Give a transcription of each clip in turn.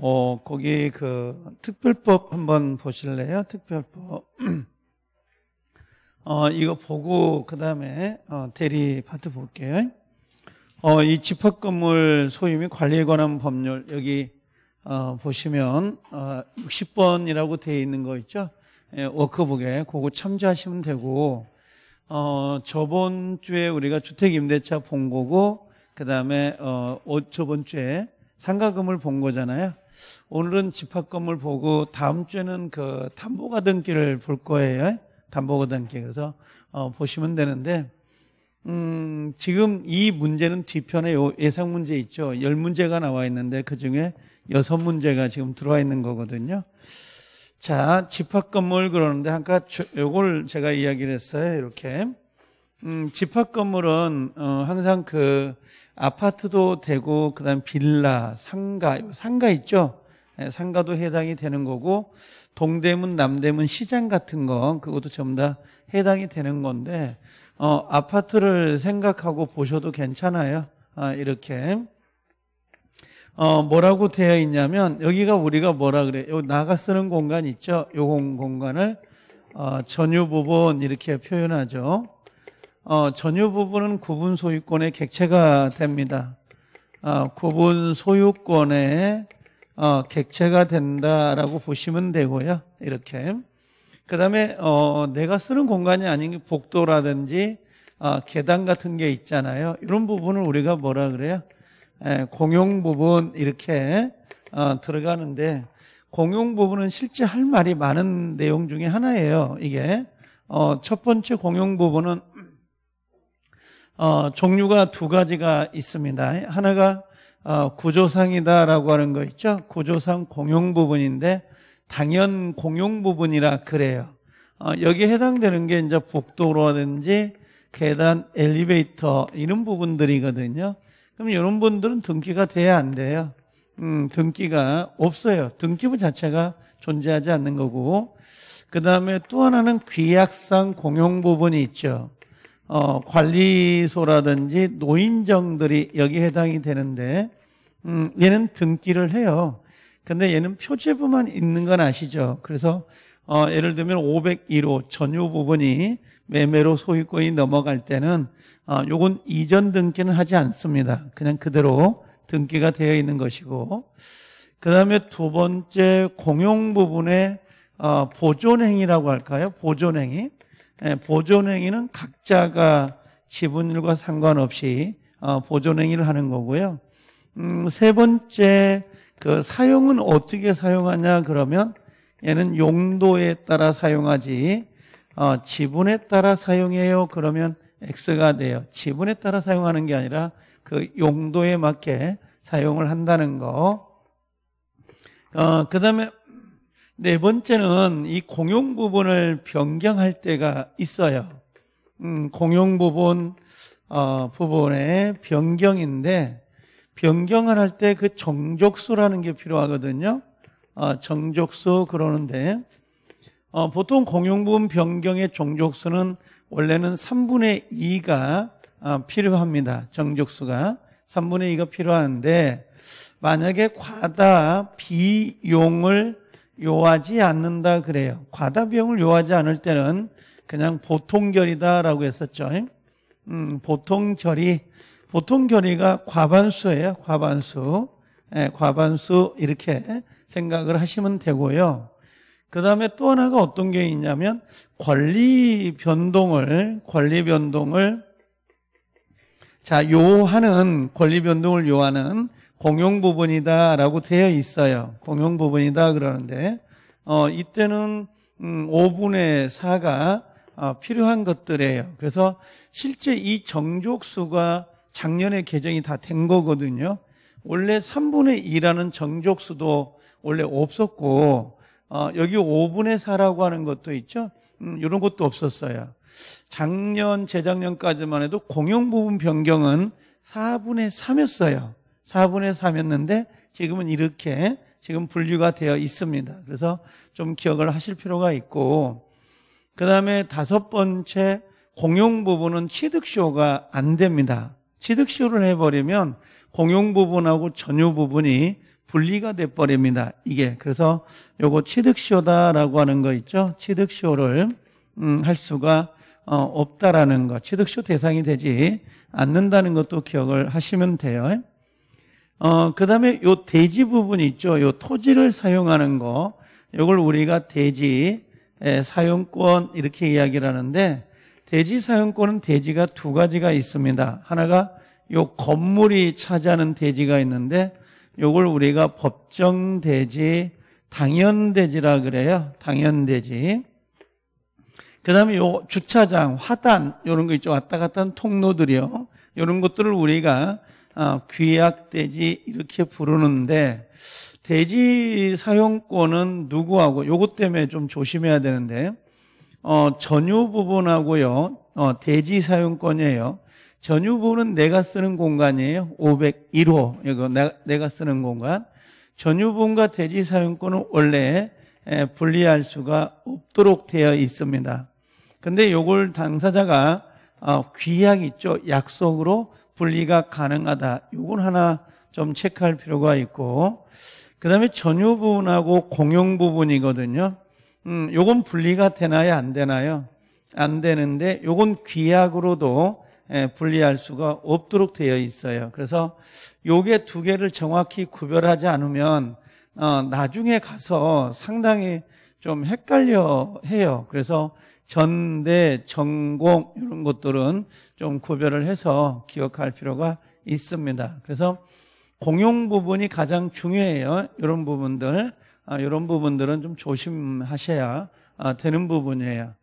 어, 거기 그 특별법 한번 보실래요? 특별법. 어, 이거 보고 그 다음에 어, 대리 파트 볼게요. 어, 이 집합건물 소유 및 관리에 관한 법률 여기 어, 보시면 어, 60번이라고 되어 있는 거 있죠? 예, 워크북에 그거 참조하시면 되고 어, 저번 주에 우리가 주택임대차 본 거고 그 다음에 어, 저번 주에 상가금을 본 거잖아요. 오늘은 집합건물 보고 다음 주에는 그 담보가등기를 볼 거예요. 담보가등기 그래서 어, 보시면 되는데 음, 지금 이 문제는 뒤편에 예상 문제 있죠. 열 문제가 나와 있는데 그 중에 여섯 문제가 지금 들어와 있는 거거든요. 자, 집합 건물 그러는데 아까 요걸 제가 이야기를 했어요. 이렇게. 음, 집합 건물은 어, 항상 그 아파트도 되고 그다음 빌라, 상가, 상가 있죠. 예, 상가도 해당이 되는 거고 동대문, 남대문 시장 같은 거 그것도 전부 다 해당이 되는 건데 어, 아파트를 생각하고 보셔도 괜찮아요. 아, 이렇게 어, 뭐라고 되어 있냐면 여기가 우리가 뭐라 그래? 요 나가 쓰는 공간 있죠? 요 공간을 어, 전유 부분 이렇게 표현하죠. 어, 전유 부분은 구분 소유권의 객체가 됩니다. 어, 구분 소유권의 어, 객체가 된다라고 보시면 되고요. 이렇게. 그 다음에, 어, 내가 쓰는 공간이 아닌 복도라든지, 어, 계단 같은 게 있잖아요. 이런 부분을 우리가 뭐라 그래요? 에, 공용 부분, 이렇게, 어, 들어가는데, 공용 부분은 실제 할 말이 많은 내용 중에 하나예요. 이게. 어, 첫 번째 공용 부분은 어, 종류가 두 가지가 있습니다. 하나가 어, 구조상이다라고 하는 거 있죠. 구조상 공용 부분인데 당연 공용 부분이라 그래요. 어, 여기에 해당되는 게 이제 복도라든지 계단, 엘리베이터 이런 부분들이거든요. 그럼 이런 분들은 등기가 돼야 안 돼요. 음, 등기가 없어요. 등기부 자체가 존재하지 않는 거고. 그 다음에 또 하나는 귀약상 공용 부분이 있죠. 어, 관리소라든지 노인정들이 여기 해당이 되는데, 음, 얘는 등기를 해요. 근데 얘는 표제부만 있는 건 아시죠? 그래서, 어, 예를 들면 501호 전유 부분이 매매로 소유권이 넘어갈 때는, 어, 요건 이전 등기는 하지 않습니다. 그냥 그대로 등기가 되어 있는 것이고, 그 다음에 두 번째 공용 부분의 어, 보존행위라고 할까요? 보존행위. 예, 보존행위는 각자가 지분율과 상관없이 어, 보존행위를 하는 거고요. 음, 세 번째 그 사용은 어떻게 사용하냐 그러면 얘는 용도에 따라 사용하지 어, 지분에 따라 사용해요 그러면 X가 돼요. 지분에 따라 사용하는 게 아니라 그 용도에 맞게 사용을 한다는 거. 어, 그 다음에 네 번째는 이 공용 부분을 변경할 때가 있어요. 음, 공용 부분, 어, 부분의 변경인데, 변경을 할 때 그 정족수라는 게 필요하거든요. 어, 정족수 그러는데, 어, 보통 공용 부분 변경의 정족수는 원래는 3분의 2가 어, 필요합니다. 정족수가. 3분의 2가 필요한데, 만약에 과다 비용을 요하지 않는다 그래요. 과다 비용을 요하지 않을 때는 그냥 보통결이다라고 했었죠. 음, 보통결이 보통결의가 과반수예요. 과반수. 예, 과반수 이렇게 생각을 하시면 되고요. 그 다음에 또 하나가 어떤 게 있냐면 권리 변동을 권리 변동을 자 요하는 권리 변동을 요하는 공용 부분이다라고 되어 있어요. 공용 부분이다 그러는데 어, 이때는 음, 5분의 4가 어, 필요한 것들이에요. 그래서 실제 이 정족수가 작년에 개정이 다 된 거거든요. 원래 3분의 2라는 정족수도 원래 없었고 어, 여기 5분의 4라고 하는 것도 있죠. 음, 이런 것도 없었어요. 작년, 재작년까지만 해도 공용 부분 변경은 4분의 3였어요. 4분의 3였는데 지금은 이렇게 지금 분류가 되어 있습니다. 그래서 좀 기억을 하실 필요가 있고 그 다음에 다섯 번째 공용 부분은 취득쇼가 안 됩니다. 취득쇼를 해버리면 공용 부분하고 전유 부분이 분리가 돼 버립니다. 이게 그래서 요거 취득쇼다라고 하는 거 있죠. 취득쇼를 음, 할 수가 어, 없다라는 거, 취득쇼 대상이 되지 않는다는 것도 기억을 하시면 돼요. 어, 그 다음에 요 대지 부분 있죠. 요 토지를 사용하는 거, 요걸 우리가 대지 사용권 이렇게 이야기를 하는데, 대지 사용권은 대지가 두 가지가 있습니다. 하나가 요 건물이 차지하는 대지가 있는데, 요걸 우리가 법정 대지, 당연 대지라 그래요. 당연 대지. 그 다음에 요 주차장, 화단, 요런 거 있죠. 왔다 갔다 하는 통로들이요. 요런 것들을 우리가 어, 귀약대지 이렇게 부르는데 대지 사용권은 누구하고 요것 때문에 좀 조심해야 되는데 어, 전유 부분하고요. 어, 대지 사용권이에요. 전유 부분은 내가 쓰는 공간이에요. 501호 이거 내가, 내가 쓰는 공간. 전유 부분과 대지 사용권은 원래 분리할 수가 없도록 되어 있습니다. 근데 요걸 당사자가 어, 귀약 있죠. 약속으로 분리가 가능하다. 요건 하나 좀 체크할 필요가 있고 그 다음에 전유 부분하고 공용 부분이거든요. 음, 요건 분리가 되나요? 안 되나요? 안 되는데 요건 귀약으로도 분리할 수가 없도록 되어 있어요. 그래서 요게 두 개를 정확히 구별하지 않으면 어, 나중에 가서 상당히 좀 헷갈려 해요. 그래서 전대, 전공 이런 것들은 좀 구별을 해서 기억할 필요가 있습니다. 그래서 공용 부분이 가장 중요해요. 이런 부분들, 아, 이런 부분들은 좀 조심하셔야 아, 되는 부분이에요.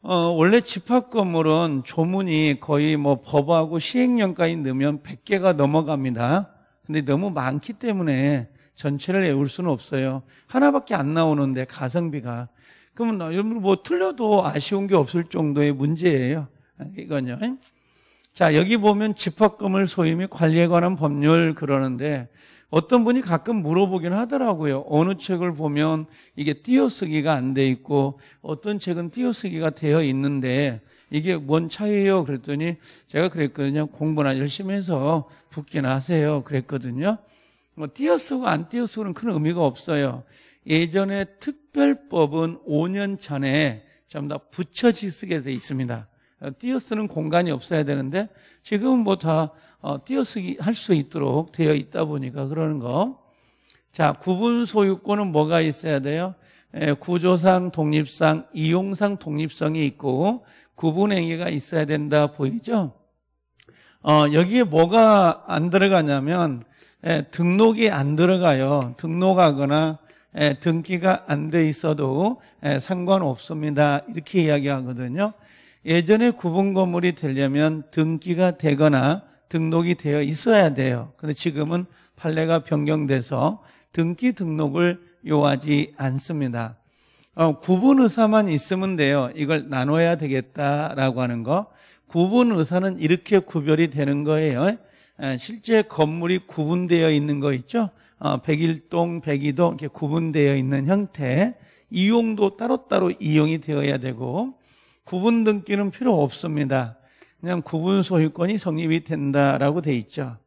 어, 원래 집합 건물은 조문이 거의 뭐 법하고 시행령까지 넣으면 100개가 넘어갑니다. 근데 너무 많기 때문에 전체를 외울 수는 없어요. 하나밖에 안 나오는데 가성비가 그러면 여러분 뭐 틀려도 아쉬운 게 없을 정도의 문제예요. 이건요. 자, 여기 보면 집합금을 소임이 관리에 관한 법률 그러는데 어떤 분이 가끔 물어보긴 하더라고요. 어느 책을 보면 이게 띄어쓰기가 안 돼 있고 어떤 책은 띄어쓰기가 되어 있는데 이게 뭔 차이예요? 그랬더니 제가 그랬거든요. 공부나 열심히 해서 붙긴 하세요. 그랬거든요. 뭐 띄어쓰고 안 띄어쓰고는 큰 의미가 없어요. 예전에 특별법은 5년 전에 전부 다 붙여지 쓰게 돼 있습니다. 띄어쓰는 공간이 없어야 되는데 지금은 뭐다 어, 띄어쓰기 할 수 있도록 되어 있다 보니까 그러는 거. 자, 구분 소유권은 뭐가 있어야 돼요? 에, 구조상, 독립상, 이용상 독립성이 있고 구분행위가 있어야 된다 보이죠? 어, 여기에 뭐가 안 들어가냐면 에, 등록이 안 들어가요. 등록하거나 에, 등기가 안 돼 있어도 에, 상관없습니다. 이렇게 이야기하거든요. 예전에 구분 건물이 되려면 등기가 되거나 등록이 되어 있어야 돼요. 근데 지금은 판례가 변경돼서 등기 등록을 요하지 않습니다. 어, 구분 의사만 있으면 돼요. 이걸 나눠야 되겠다라고 하는 거. 구분 의사는 이렇게 구별이 되는 거예요. 에, 실제 건물이 구분되어 있는 거 있죠? 어, 백일동, 백이동 이렇게 구분되어 있는 형태, 이용도 따로따로 이용이 되어야 되고 구분 등기는 필요 없습니다. 그냥 구분 소유권이 성립이 된다라고 돼 있죠.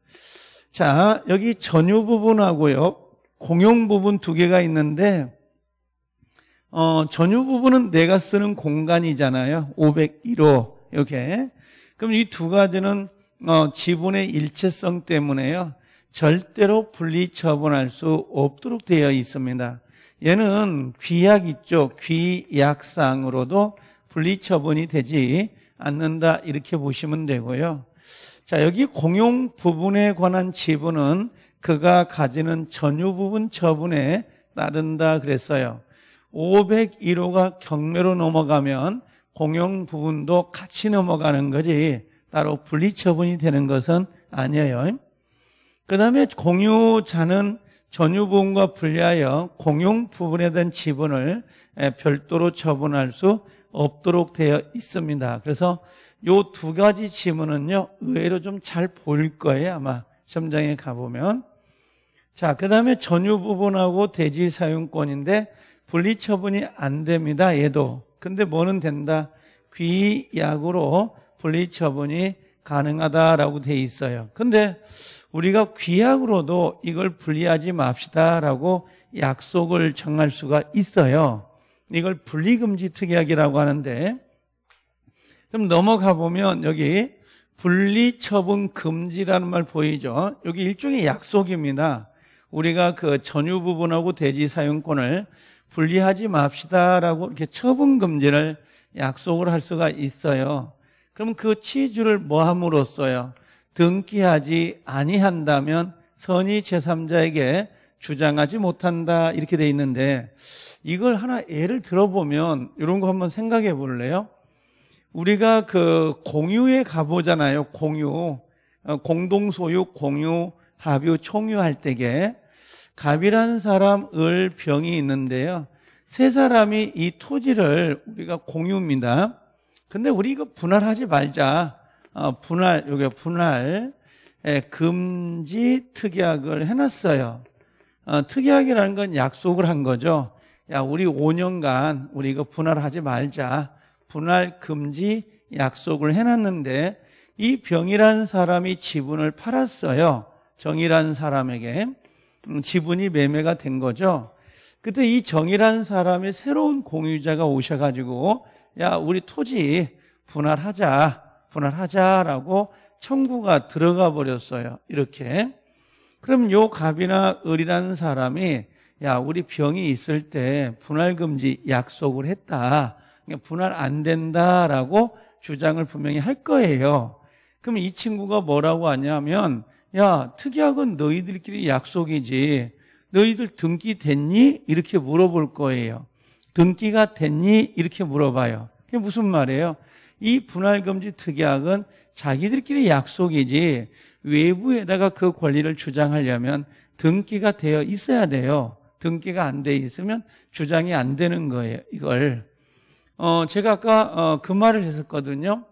자, 여기 전유 부분하고요. 공용 부분 두 개가 있는데 어, 전유 부분은 내가 쓰는 공간이잖아요. 501호 이렇게. 그럼 이 두 가지는 어, 지분의 일체성 때문에요. 절대로 분리 처분할 수 없도록 되어 있습니다. 얘는 귀약 있죠. 귀약상으로도 분리 처분이 되지 않는다 이렇게 보시면 되고요. 자, 여기 공용 부분에 관한 지분은 그가 가지는 전유 부분 처분에 따른다 그랬어요. 501호가 경매로 넘어가면 공용 부분도 같이 넘어가는 거지 따로 분리 처분이 되는 것은 아니에요. 그 다음에 공유자는 전유 부분과 분리하여 공용 부분에 대한 지분을 별도로 처분할 수 없도록 되어 있습니다. 그래서 요두 가지 지문은요, 의외로 좀 잘 보일 거예요, 아마. 시험장에 가보면. 자, 그 다음에 전유 부분하고 대지 사용권인데 분리 처분이 안 됩니다, 얘도. 근데 뭐는 된다? 귀약으로 분리 처분이 가능하다라고 돼 있어요. 근데 우리가 귀약으로도 이걸 분리하지 맙시다라고 약속을 정할 수가 있어요. 이걸 분리금지 특약이라고 하는데 그럼 넘어가 보면 여기 분리처분 금지라는 말 보이죠? 여기 일종의 약속입니다. 우리가 그 전유 부분하고 대지 사용권을 분리하지 맙시다라고 이렇게 처분 금지를 약속을 할 수가 있어요. 그럼 그 치주를 뭐 함으로써요? 등기하지 아니한다면 선의 제3자에게 주장하지 못한다 이렇게 돼 있는데 이걸 하나 예를 들어보면 이런 거 한번 생각해 볼래요? 우리가 그 공유에 가보잖아요. 공유. 어, 공동 소유, 공유, 합유, 총유 할 때게 갑이라는 사람, 을, 병이 있는데요. 세 사람이 이 토지를 우리가 공유입니다. 근데 우리 이거 분할하지 말자. 어, 분할, 여기 분할, 예, 금지 특약을 해놨어요. 어, 특약이라는 건 약속을 한 거죠. 야, 우리 5년간 우리 이거 분할하지 말자. 분할 금지 약속을 해놨는데 이 병이라는 사람이 지분을 팔았어요. 정이라는 사람에게 음, 지분이 매매가 된 거죠. 그때 이 정이라는 사람이 새로운 공유자가 오셔가지고 야 우리 토지 분할하자 분할하자라고 청구가 들어가 버렸어요. 이렇게 그럼 요 갑이나 을이라는 사람이 야 우리 병이 있을 때 분할 금지 약속을 했다. 분할 안 된다라고 주장을 분명히 할 거예요. 그럼 이 친구가 뭐라고 하냐면 야 특약은 너희들끼리 약속이지 너희들 등기 됐니? 이렇게 물어볼 거예요. 등기가 됐니? 이렇게 물어봐요. 그게 무슨 말이에요? 이 분할금지 특약은 자기들끼리 약속이지 외부에다가 그 권리를 주장하려면 등기가 되어 있어야 돼요. 등기가 안 돼 있으면 주장이 안 되는 거예요. 이걸 어, 제가 아까 어, 그 말을 했었거든요.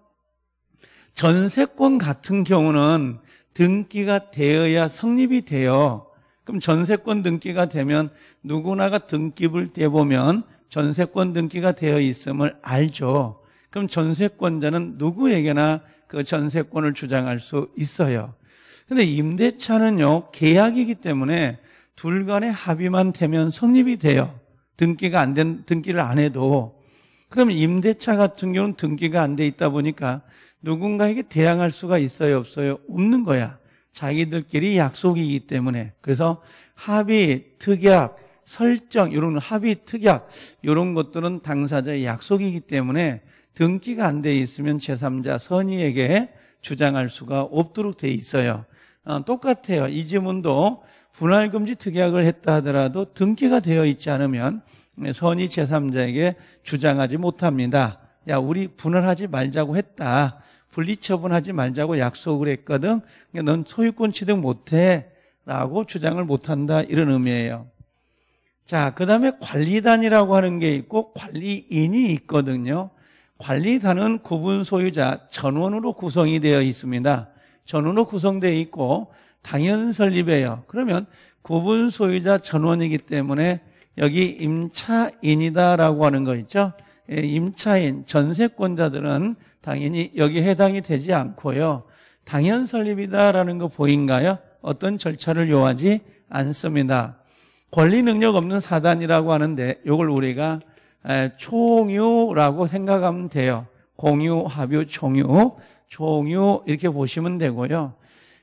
전세권 같은 경우는 등기가 되어야 성립이 돼요. 그럼 전세권 등기가 되면 누구나가 등기를 대보면 전세권 등기가 되어 있음을 알죠. 그럼 전세권자는 누구에게나 그 전세권을 주장할 수 있어요. 근데 임대차는요, 계약이기 때문에 둘 간의 합의만 되면 성립이 돼요. 등기가 안 된, 등기를 안 해도. 그러면 임대차 같은 경우는 등기가 안 돼 있다 보니까 누군가에게 대항할 수가 있어요, 없어요? 없는 거야. 자기들끼리 약속이기 때문에. 그래서 합의, 특약, 설정, 이런 합의, 특약, 이런 것들은 당사자의 약속이기 때문에 등기가 안 돼 있으면 제3자 선의에게 주장할 수가 없도록 돼 있어요. 어, 똑같아요. 이 지문도 분할금지 특약을 했다 하더라도 등기가 되어 있지 않으면 선의 제3자에게 주장하지 못합니다. 야, 우리 분할하지 말자고 했다. 분리처분하지 말자고 약속을 했거든. 그러니까 넌 소유권 취득 못해. 라고 주장을 못한다. 이런 의미예요. 자, 그 다음에 관리단이라고 하는 게 있고 관리인이 있거든요. 관리단은 구분 소유자 전원으로 구성이 되어 있습니다. 전원으로 구성되어 있고 당연 설립이에요. 그러면 구분 소유자 전원이기 때문에 여기 임차인이다라고 하는 거 있죠? 예, 임차인, 전세권자들은 당연히 여기 해당이 되지 않고요. 당연 설립이다라는 거 보인가요? 어떤 절차를 요하지 않습니다. 권리 능력 없는 사단이라고 하는데 이걸 우리가 총유라고 생각하면 돼요. 공유, 합유, 총유, 총유 이렇게 보시면 되고요.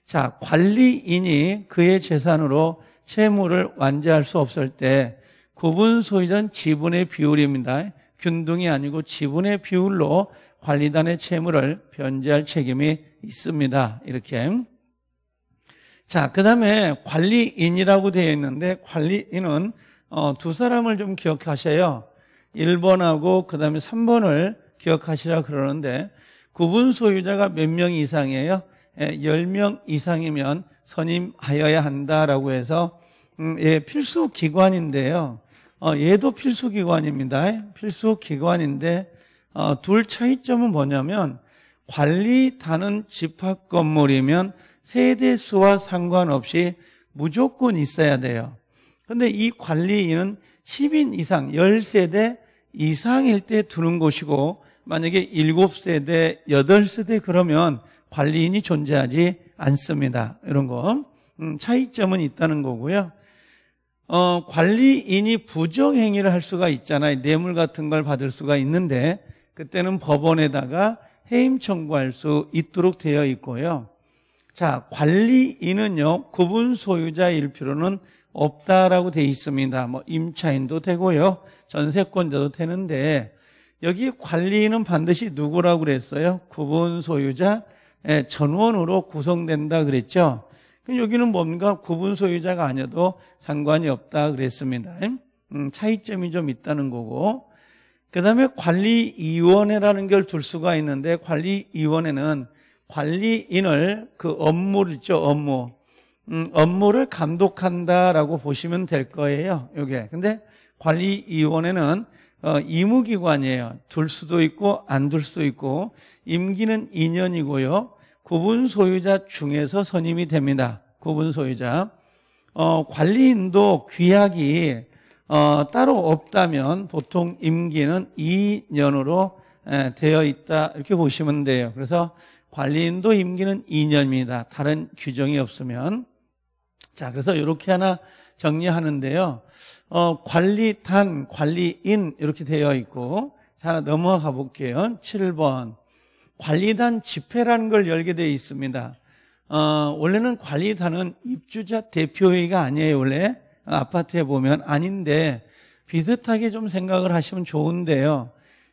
자, 관리인이 그의 재산으로 채무를 완제할 수 없을 때 구분 소유자는 지분의 비율입니다. 균등이 아니고 지분의 비율로 관리단의 채무를 변제할 책임이 있습니다. 이렇게. 자, 그 다음에 관리인이라고 되어 있는데 관리인은 어, 두 사람을 좀 기억하셔요. 1번하고 그 다음에 3번을 기억하시라 그러는데 구분 소유자가 몇 명 이상이에요? 10명 예, 이상이면 선임하여야 한다라고 해서 음, 예, 필수 기관인데요. 어, 얘도 필수 기관입니다. 필수 기관인데 어, 둘 차이점은 뭐냐면 관리단은 집합 건물이면 세대 수와 상관없이 무조건 있어야 돼요. 근데 이 관리인은 10인 이상, 10세대 이상일 때 두는 곳이고 만약에 7세대, 8세대 그러면 관리인이 존재하지 않습니다. 이런 거 음, 차이점은 있다는 거고요. 어, 관리인이 부정행위를 할 수가 있잖아요. 뇌물 같은 걸 받을 수가 있는데 그때는 법원에다가 해임 청구할 수 있도록 되어 있고요. 자, 관리인은요, 구분 소유자 일 필요는 없다라고 되어 있습니다. 뭐, 임차인도 되고요. 전세권자도 되는데, 여기 관리인은 반드시 누구라고 그랬어요? 구분 소유자, 예, 전원으로 구성된다 그랬죠? 여기는 뭔가 구분 소유자가 아니어도 상관이 없다 그랬습니다. 음, 차이점이 좀 있다는 거고. 그 다음에 관리위원회라는 걸 둘 수가 있는데 관리위원회는 관리인을 그 업무를 있죠, 업무. 음, 업무를 감독한다라고 보시면 될 거예요, 요게. 근데 관리위원회는 어, 의무기관이에요. 둘 수도 있고, 안 둘 수도 있고, 임기는 2년이고요. 구분 소유자 중에서 선임이 됩니다. 구분 소유자. 어, 관리인도 귀약이 어, 따로 없다면 보통 임기는 2년으로 에, 되어 있다 이렇게 보시면 돼요. 그래서 관리인도 임기는 2년입니다. 다른 규정이 없으면 자 그래서 이렇게 하나 정리하는데요. 어, 관리단, 관리인 이렇게 되어 있고 자 넘어가 볼게요. 7번 관리단 집회라는 걸 열게 되어 있습니다. 어, 원래는 관리단은 입주자 대표회의가 아니에요. 원래 아파트에 보면 아닌데 비슷하게 좀 생각을 하시면 좋은데요.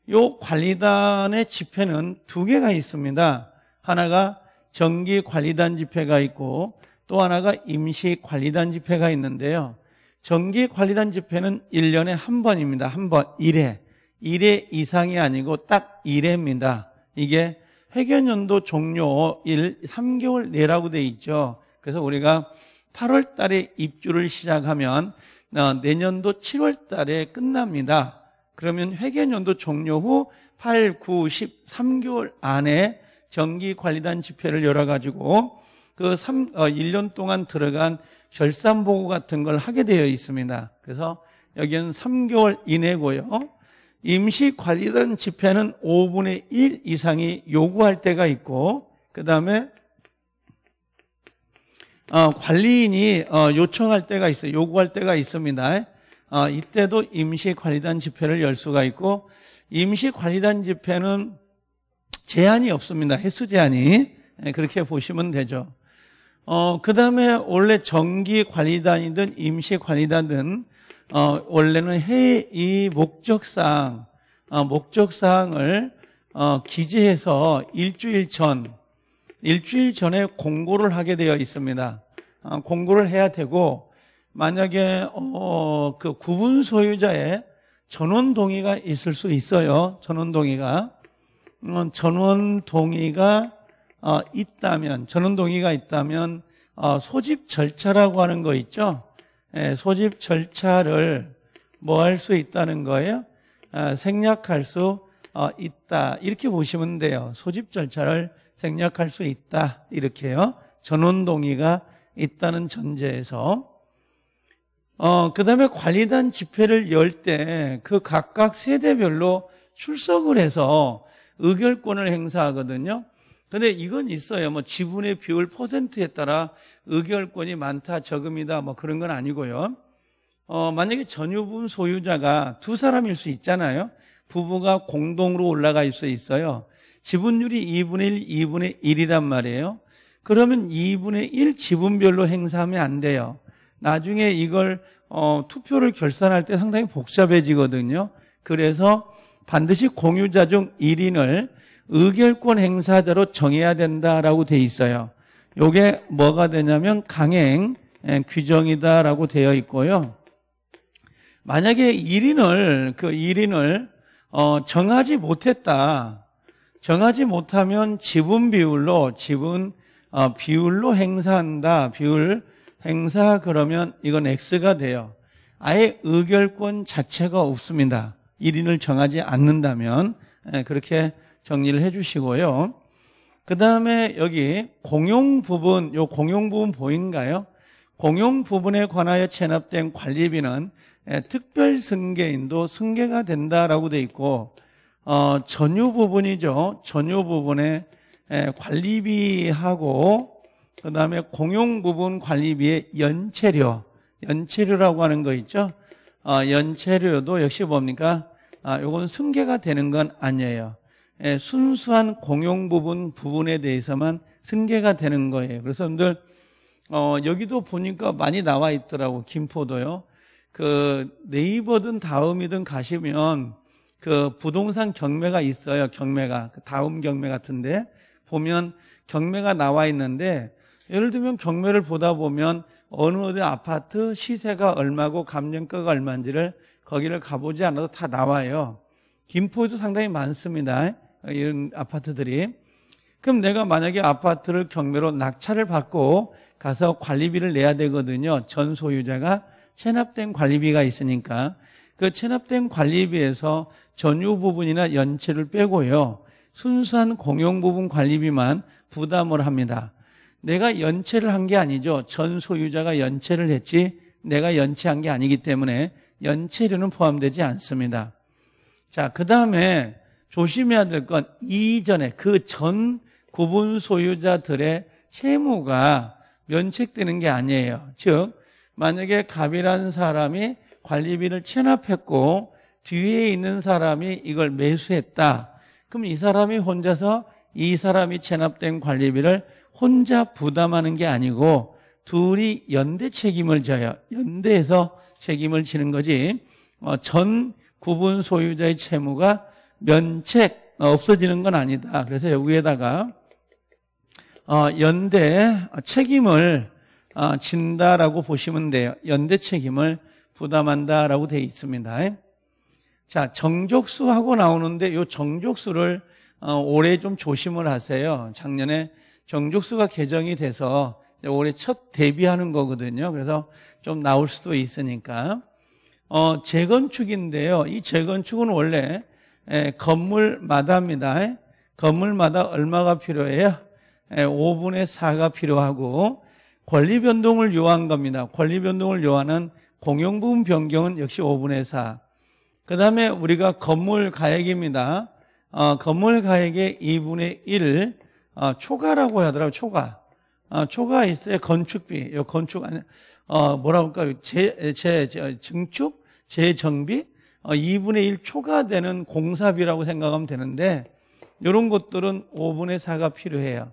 요 관리단의 집회는 두 개가 있습니다. 하나가 정기 관리단 집회가 있고 또 하나가 임시 관리단 집회가 있는데요. 정기 관리단 집회는 1년에 한 번입니다. 한 번, 1회. 1회 이상이 아니고 딱 1회입니다. 이게 회계연도 종료일 3개월 내라고 돼 있죠. 그래서 우리가 8월 달에 입주를 시작하면 어, 내년도 7월 달에 끝납니다. 그러면 회계연도 종료 후 8, 9, 10, 3개월 안에 정기관리단 집회를 열어가지고 그 3, 어, 1년 동안 들어간 결산 보고 같은 걸 하게 되어 있습니다. 그래서 여기는 3개월 이내고요. 임시 관리단 집회는 5분의 1 이상이 요구할 때가 있고, 그 다음에 어, 관리인이 어, 요청할 때가 있어요. 요구할 때가 있습니다. 어, 이때도 임시관리단 집회를 열 수가 있고, 임시관리단 집회는 제한이 없습니다. 횟수 제한이. 네, 그렇게 보시면 되죠. 어, 그 다음에 원래 정기 관리단이든 임시 관리단은 어, 원래는 회의 목적사항, 어, 목적사항을 어, 기재해서 일주일 전, 일주일 전에 공고를 하게 되어 있습니다. 어, 공고를 해야 되고, 만약에, 어, 그 구분 소유자의 전원 동의가 있을 수 있어요. 전원 동의가. 어, 전원 동의가 어, 있다면, 전원 동의가 있다면, 어, 소집 절차라고 하는 거 있죠? 예, 소집 절차를 뭐 할 수 있다는 거예요? 아, 생략할 수 어, 있다. 이렇게 보시면 돼요. 소집 절차를 생략할 수 있다. 이렇게요. 전원 동의가 있다는 전제에서. 어, 그 다음에 관리단 집회를 열 때 그 각각 세대별로 출석을 해서 의결권을 행사하거든요. 근데 이건 있어요. 뭐 지분의 비율 퍼센트에 따라 의결권이 많다, 적음이다, 뭐 그런 건 아니고요. 어, 만약에 전유분 소유자가 두 사람일 수 있잖아요. 부부가 공동으로 있을 수 있어요. 지분율이 2분의 1, 2분의 1이란 말이에요. 그러면 2분의 1 지분별로 행사하면 안 돼요. 나중에 이걸 어, 투표를 결산할 때 상당히 복잡해지거든요. 그래서 반드시 공유자 중 1인을 의결권 행사자로 정해야 된다라고 돼 있어요. 요게 뭐가 되냐면 강행 예, 규정이다라고 되어 있고요. 만약에 1인을 그 1인을 어, 정하지 못했다. 정하지 못하면 지분 비율로 지분 어, 비율로 행사한다. 비율 행사 그러면 이건 X가 돼요. 아예 의결권 자체가 없습니다. 1인을 정하지 않는다면 예, 그렇게 정리를 해 주시고요. 그 다음에 여기 공용 부분, 요 공용 부분 보인가요? 공용 부분에 관하여 체납된 관리비는 특별 승계인도 승계가 된다라고 돼 있고, 어, 전유 부분이죠. 전유 부분에 예, 관리비하고 그 다음에 공용 부분 관리비의 연체료, 연체료라고 하는 거 있죠? 어, 연체료도 역시 뭡니까? 아, 요건 승계가 되는 건 아니에요. 예, 순수한 공용 부분 부분에 대해서만 승계가 되는 거예요. 그래서 여러분들 어, 여기도 보니까 많이 나와 있더라고 김포도요. 그 네이버든 다음이든 가시면 그 부동산 경매가 있어요. 경매가 그 다음 경매 같은데 보면 경매가 나와 있는데 예를 들면 경매를 보다 보면 어느 어디 아파트 시세가 얼마고 감정가가 얼마인지를 거기를 가보지 않아도 다 나와요. 김포에도 상당히 많습니다. 이런 아파트들이. 그럼 내가 만약에 아파트를 경매로 낙찰을 받고 가서 관리비를 내야 되거든요. 전 소유자가 체납된 관리비가 있으니까 그 체납된 관리비에서 전유 부분이나 연체를 빼고요. 순수한 공용 부분 관리비만 부담을 합니다. 내가 연체를 한 게 아니죠. 전 소유자가 연체를 했지 내가 연체한 게 아니기 때문에 연체료는 포함되지 않습니다. 자, 그 다음에 조심해야 될 건 이전에 그 전 구분 소유자들의 채무가 면책되는 게 아니에요. 즉, 만약에 갑이라는 사람이 관리비를 체납했고 뒤에 있는 사람이 이걸 매수했다. 그럼 이 사람이 혼자서 이 사람이 체납된 관리비를 혼자 부담하는 게 아니고 둘이 연대 책임을 져요. 연대해서 책임을 지는 거지. 어, 전 구분 소유자의 채무가 면책 어, 없어지는 건 아니다. 그래서 여기에다가 어, 연대 책임을 어, 진다라고 보시면 돼요. 연대 책임을 부담한다라고 되어 있습니다. 자, 정족수하고 나오는데 이 정족수를 어, 올해 좀 조심을 하세요. 작년에 정족수가 개정이 돼서 올해 첫 데뷔하는 거거든요. 그래서 좀 나올 수도 있으니까. 어, 재건축인데요. 이 재건축은 원래 에, 건물마다입니다. 건물마다 얼마가 필요해요? 에, 5분의 4가 필요하고 권리 변동을 요한 겁니다. 권리 변동을 요하는 공용 부분 변경은 역시 5분의 4. 그 다음에 우리가 건물 가액입니다. 어, 건물 가액의 2분의 1, 어, 초과라고 하더라고요, 초과. 어, 초과 있을 때 건축비, 요 건축, 아니, 어, 뭐라고 할까요? 재, 재, 재, 증축? 재정비? 어, 2분의 1 초과되는 공사비라고 생각하면 되는데, 이런 것들은 5분의 4가 필요해요.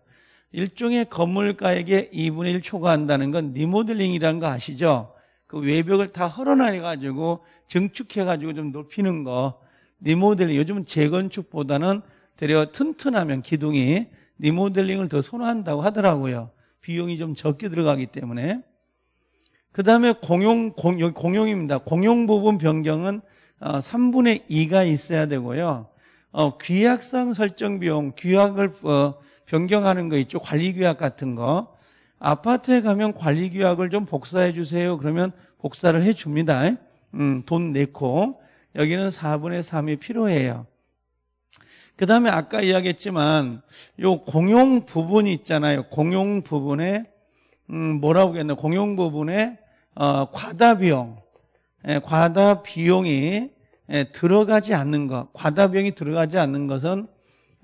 일종의 건물가액에 2분의 1 초과한다는 건 리모델링이라는 거 아시죠? 그 외벽을 다 헐어놔가지고 증축해가지고 좀 높이는 거. 리모델링, 요즘은 재건축보다는 되려 튼튼하면 기둥이 리모델링을 더 선호한다고 하더라고요. 비용이 좀 적게 들어가기 때문에. 그 다음에 공용, 공, 여기 공용입니다. 공용 부분 변경은 3분의 어, 2가 있어야 되고요. 어, 귀약상 설정 비용, 귀약을 어, 변경하는 거 있죠. 관리 규약 같은 거. 아파트에 가면 관리 규약을 좀 복사해 주세요. 그러면 복사를 해 줍니다. 음, 돈 내고. 여기는 4분의 3이 필요해요. 그 다음에 아까 이야기했지만 요 공용 부분이 있잖아요. 공용 부분에 음, 뭐라고 하겠나 공용 부분에 어, 과다 비용, 예, 과다 비용이 예, 들어가지 않는 것, 과다 비용이 들어가지 않는 것은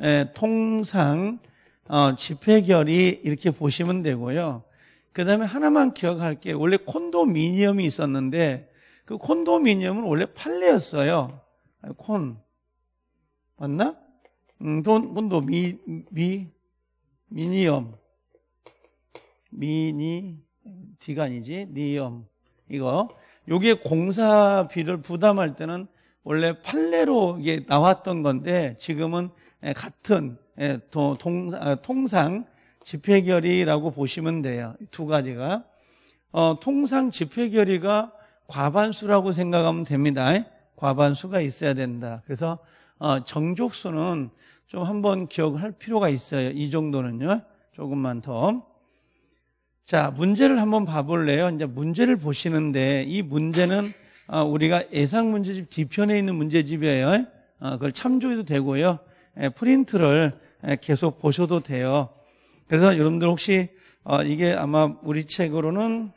예, 통상 어, 집회결이 이렇게 보시면 되고요. 그 다음에 하나만 기억할 게 원래 콘도미니엄이 있었는데 그 콘도미니엄은 원래 판례였어요. 콘 맞나? 음, 돈, 돈도 미, 미, 미니엄. 미니, 디가 아니지, 니엄. 이거. 요게 공사비를 부담할 때는 원래 판례로 이게 나왔던 건데 지금은 같은 동, 아, 통상 집회결의라고 보시면 돼요. 두 가지가. 어, 통상 집회결의가 과반수라고 생각하면 됩니다. 과반수가 있어야 된다. 그래서 어, 정족수는 좀 한번 기억할 필요가 있어요. 이 정도는요. 조금만 더. 자, 문제를 한번 봐볼래요? 이제 문제를 보시는데 이 문제는 어, 우리가 예상 문제집 뒤편에 있는 문제집이에요. 어, 그걸 참조해도 되고요. 예, 프린트를 예, 계속 보셔도 돼요. 그래서 여러분들 혹시 어, 이게 아마 우리 책으로는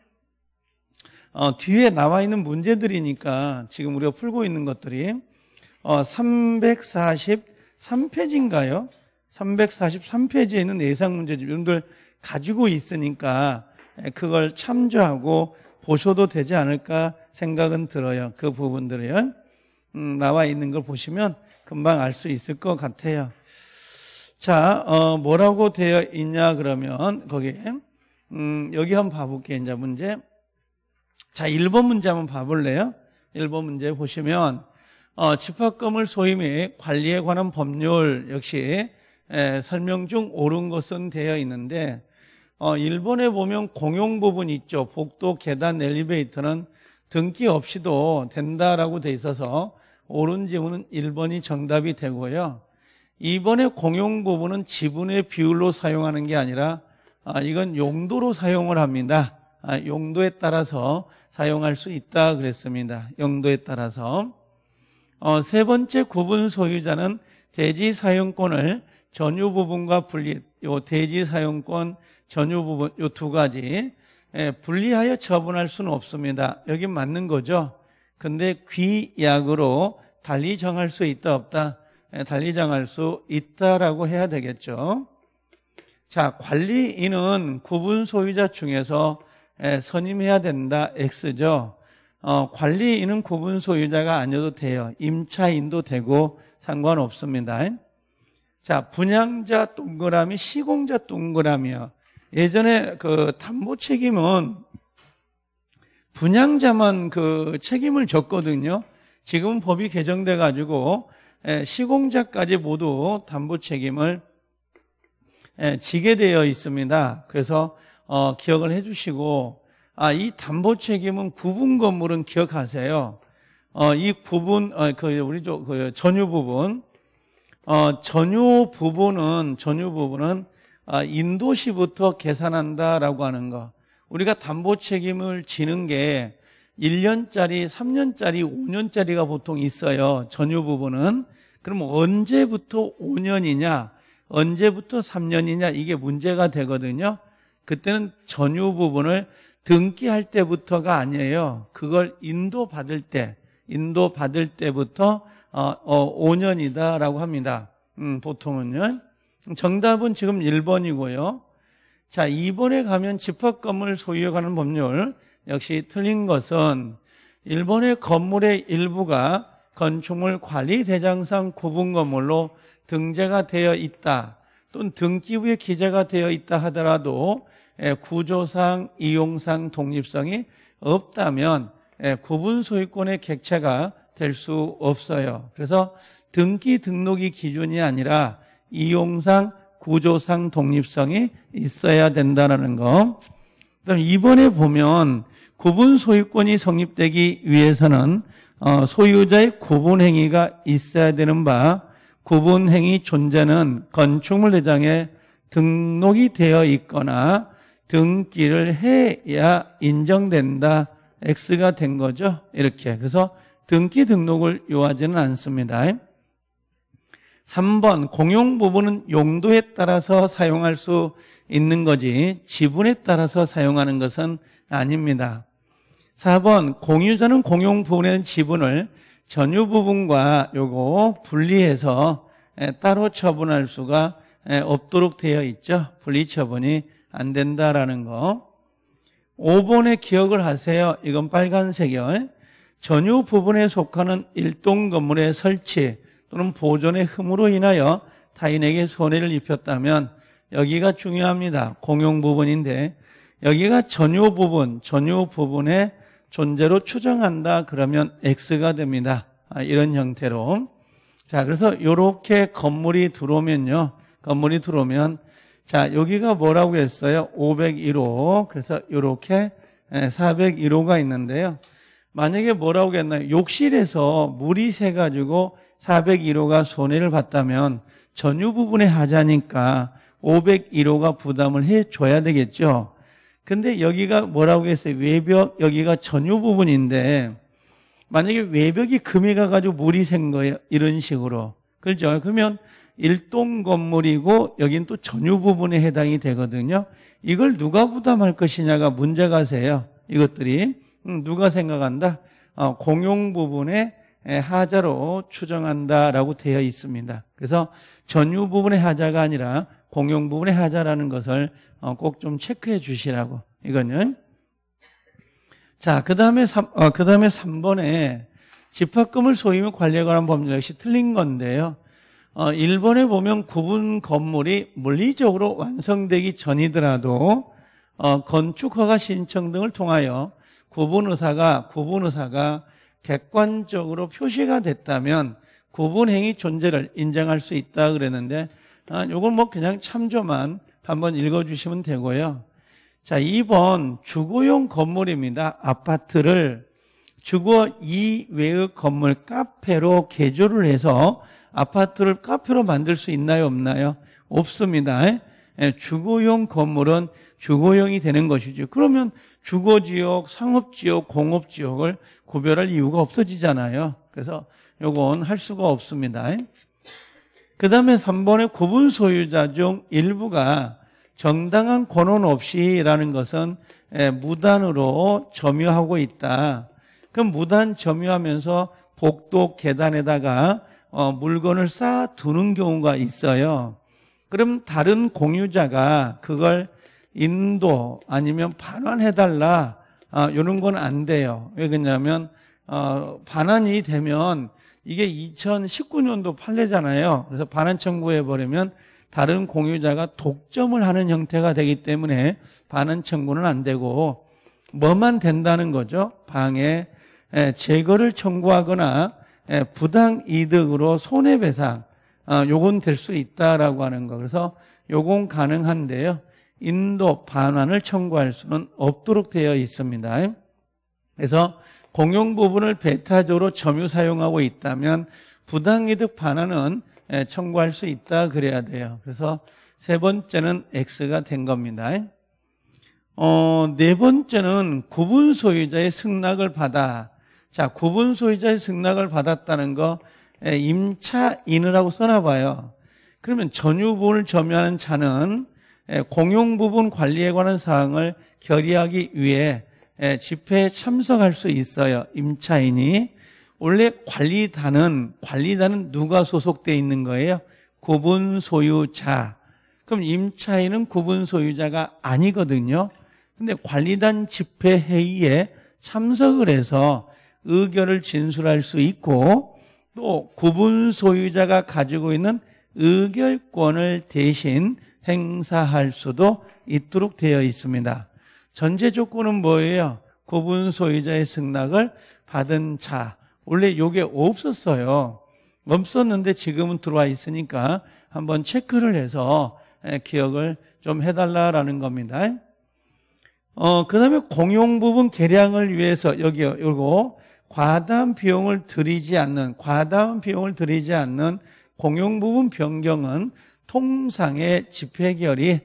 뒤에 나와 있는 문제들이니까 지금 우리가 풀고 있는 것들이 340 3페이지인가요? 343페이지에 있는 예상 문제집 여러분들 가지고 있으니까 그걸 참조하고 보셔도 되지 않을까 생각은 들어요. 그 부분들은 음, 나와 있는 걸 보시면 금방 알 수 있을 것 같아요. 자, 어, 뭐라고 되어 있냐 그러면 거기에 음, 여기 한번 봐볼게요. 이제 문제. 자, 1번 문제 한번 봐볼래요? 1번 문제 보시면 어, 집합금을 및 관리에 관한 법률 역시 에, 설명 중 옳은 것은 되어 있는데 어, 일본에 보면 공용 부분 있죠. 복도, 계단, 엘리베이터는 등기 없이도 된다라고 돼 있어서 옳은 지문은 1번이 정답이 되고요. 2번의 공용 부분은 지분의 비율로 사용하는 게 아니라 아, 이건 용도로 사용을 합니다. 아, 용도에 따라서 사용할 수 있다 그랬습니다. 용도에 따라서. 어, 세 번째 구분 소유자는 대지 사용권을 전유 부분과 분리, 요 대지 사용권 전유 부분 요 두 가지 예, 분리하여 처분할 수는 없습니다. 여기 맞는 거죠. 근데 귀약으로 달리 정할 수 있다 없다? 예, 달리 정할 수 있다라고 해야 되겠죠. 자, 관리인은 구분 소유자 중에서 예, 선임해야 된다 X죠. 어, 관리인은 구분 소유자가 아니어도 돼요. 임차인도 되고 상관없습니다. 자, 분양자 동그라미, 시공자 동그라미요. 예전에 그 담보 책임은 분양자만 그 책임을 졌거든요. 지금은 법이 개정돼 가지고 예, 시공자까지 모두 담보 책임을 예, 지게 되어 있습니다. 그래서 어, 기억을 해주시고 아, 이 담보 책임은 구분 건물은 기억하세요. 어, 이 구분 어, 그 우리 그 전유 부분 어, 전유 부분은 전유 부분은 아, 인도시부터 계산한다라고 하는 거. 우리가 담보 책임을 지는 게 1년짜리, 3년짜리, 5년짜리가 보통 있어요. 전유 부분은. 그럼 언제부터 5년이냐, 언제부터 3년이냐, 이게 문제가 되거든요. 그때는 전유 부분을 등기할 때부터가 아니에요. 그걸 인도 받을 때, 인도 받을 때부터 어, 어, 5년이다라고 합니다. 음, 보통은요. 정답은 지금 1번이고요. 자, 2번에 가면 집합 건물 소유해가는 법률 역시 틀린 것은 일본의 건물의 일부가 건축물 관리 대장상 구분 건물로 등재가 되어 있다 또는 등기부에 기재가 되어 있다 하더라도 구조상, 이용상, 독립성이 없다면 구분 소유권의 객체가 될 수 없어요. 그래서 등기 등록이 기준이 아니라 이용상, 구조상 독립성이 있어야 된다는 거. 그다음 이번에 보면 구분 소유권이 성립되기 위해서는 어, 소유자의 구분 행위가 있어야 되는 바 구분 행위 존재는 건축물 대장에 등록이 되어 있거나 등기를 해야 인정된다. X가 된 거죠. 이렇게. 그래서 등기 등록을 요하지는 않습니다. 3번 공용 부분은 용도에 따라서 사용할 수 있는 거지 지분에 따라서 사용하는 것은 아닙니다. 4번 공유자는 공용 부분의 지분을 전유 부분과 요거 분리해서 따로 처분할 수가 없도록 되어 있죠. 분리 처분이 안 된다라는 거. 5번에 기억을 하세요. 이건 빨간색이요. 전유 부분에 속하는 일동 건물의 설치 또는 보존의 흠으로 인하여 타인에게 손해를 입혔다면 여기가 중요합니다. 공용 부분인데 여기가 전유 부분, 전유 부분의 존재로 추정한다 그러면 X가 됩니다. 아, 이런 형태로. 자, 그래서 이렇게 건물이 들어오면요. 건물이 들어오면 자, 여기가 뭐라고 했어요? 501호. 그래서 이렇게 401호가 있는데요. 만약에 뭐라고 했나요? 욕실에서 물이 새 가지고 401호가 손해를 봤다면 전유 부분에 하자니까 501호가 부담을 해 줘야 되겠죠. 근데 여기가 뭐라고 했어요? 외벽, 여기가 전유 부분인데 만약에 외벽이 금이 가가지고 물이 샌 거예요. 이런 식으로. 그렇죠? 그러면 일동 건물이고 여긴 또 전유 부분에 해당이 되거든요. 이걸 누가 부담할 것이냐가 문제가 세요. 이것들이. 음, 누가 생각한다? 어, 공용 부분에 하자로 추정한다라고 되어 있습니다. 그래서 전유 부분의 하자가 아니라 공용 부분의 하자라는 것을 어, 꼭좀 체크해 주시라고 이거는 자, 그 다음에 어, 그 다음에 3번에 집합금을 소유며 관리에 관한 법률 역시 틀린 건데요. 어, 1번에 보면 구분 건물이 물리적으로 완성되기 전이더라도 어, 건축 허가 신청 등을 통하여 구분 의사가 구분 의사가 객관적으로 표시가 됐다면 구분 행위 존재를 인정할 수 있다 그랬는데 아, 요건 뭐 그냥 참조만 한번 읽어 주시면 되고요. 자, 2번 주거용 건물입니다. 아파트를 주거 이외의 건물 카페로 개조를 해서 아파트를 카페로 만들 수 있나요, 없나요? 없습니다. 예, 주거용 건물은 주거용이 되는 것이죠. 그러면 주거지역, 상업지역, 공업지역을 구별할 이유가 없어지잖아요. 그래서 요건 할 수가 없습니다. 그 다음에 3번의 구분 소유자 중 일부가 정당한 권한 없이라는 것은 예, 무단으로 점유하고 있다. 그럼 무단 점유하면서 복도 계단에다가 어, 물건을 쌓아 두는 경우가 있어요. 그럼 다른 공유자가 그걸 인도 아니면 반환해달라 아, 이런 건 안 돼요. 왜 그러냐면 어, 반환이 되면 이게 2019년도 판례잖아요. 그래서 반환 청구해 버리면 다른 공유자가 독점을 하는 형태가 되기 때문에 반환 청구는 안 되고 뭐만 된다는 거죠. 방해 제거를 청구하거나 부당 이득으로 손해배상 어, 요건 될 수 있다라고 하는 거. 그래서 요건 가능한데요. 인도 반환을 청구할 수는 없도록 되어 있습니다. 그래서 공용 부분을 배타적으로 점유 사용하고 있다면 부당이득 반환은 청구할 수 있다 그래야 돼요. 그래서 세 번째는 X가 된 겁니다. 어, 네 번째는 구분 소유자의 승낙을 받아. 자, 구분 소유자의 승낙을 받았다는 거 임차인을 하고 써놔봐요. 그러면 전유부분을 점유하는 차는 공용 부분 관리에 관한 사항을 결의하기 위해 예, 집회에 참석할 수 있어요. 임차인이. 원래 관리단은, 관리단은 누가 소속되어 있는 거예요? 구분 소유자. 그럼 임차인은 구분 소유자가 아니거든요. 근데 관리단 집회 회의에 참석을 해서 의견을 진술할 수 있고 또 구분 소유자가 가지고 있는 의결권을 대신 행사할 수도 있도록 되어 있습니다. 전제 조건은 뭐예요? 구분 소유자의 승낙을 받은 자. 원래 요게 없었어요. 없었는데 지금은 들어와 있으니까 한번 체크를 해서 기억을 좀 해달라라는 겁니다. 어, 그 다음에 공용 부분 개량을 위해서, 여기요, 요거, 과다한 비용을 들이지 않는, 과다한 비용을 들이지 않는 공용 부분 변경은 통상의 집회결이,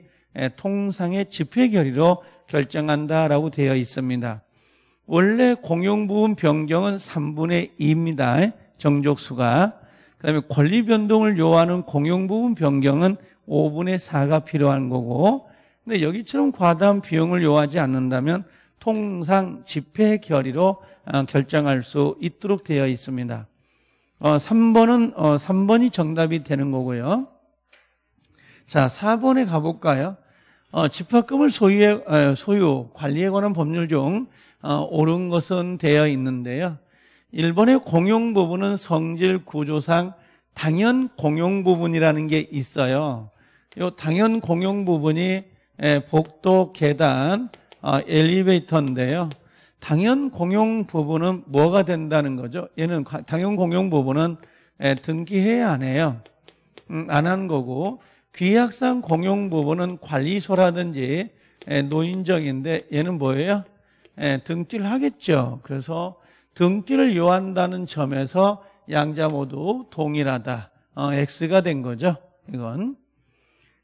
통상의 집회결의로 결정한다라고 되어 있습니다. 원래 공용 부분 변경은 3분의 2입니다. 정족수가. 그 다음에 권리 변동을 요하는 공용 부분 변경은 5분의 4가 필요한 거고, 근데 여기처럼 과다한 비용을 요하지 않는다면 통상 집회 결의로 어, 결정할 수 있도록 되어 있습니다. 어, 3번은, 어, 3번이 정답이 되는 거고요. 자, 4번에 가볼까요? 어, 집합금을 소유에, 어, 소유, 관리에 관한 법률 중 어, 옳은 것은 되어 있는데요. 일본의 공용 부분은 성질 구조상 당연 공용 부분이라는 게 있어요. 이 당연 공용 부분이 에, 복도, 계단, 어, 엘리베이터인데요. 당연 공용 부분은 뭐가 된다는 거죠? 얘는 당연 공용 부분은 에, 등기해야 안 해요. 음, 안한 거고 귀약상 공용 부분은 관리소라든지 노인정인데 얘는 뭐예요? 등기를 하겠죠. 그래서 등기를 요한다는 점에서 양자 모두 동일하다. 어, X가 된 거죠. 이건.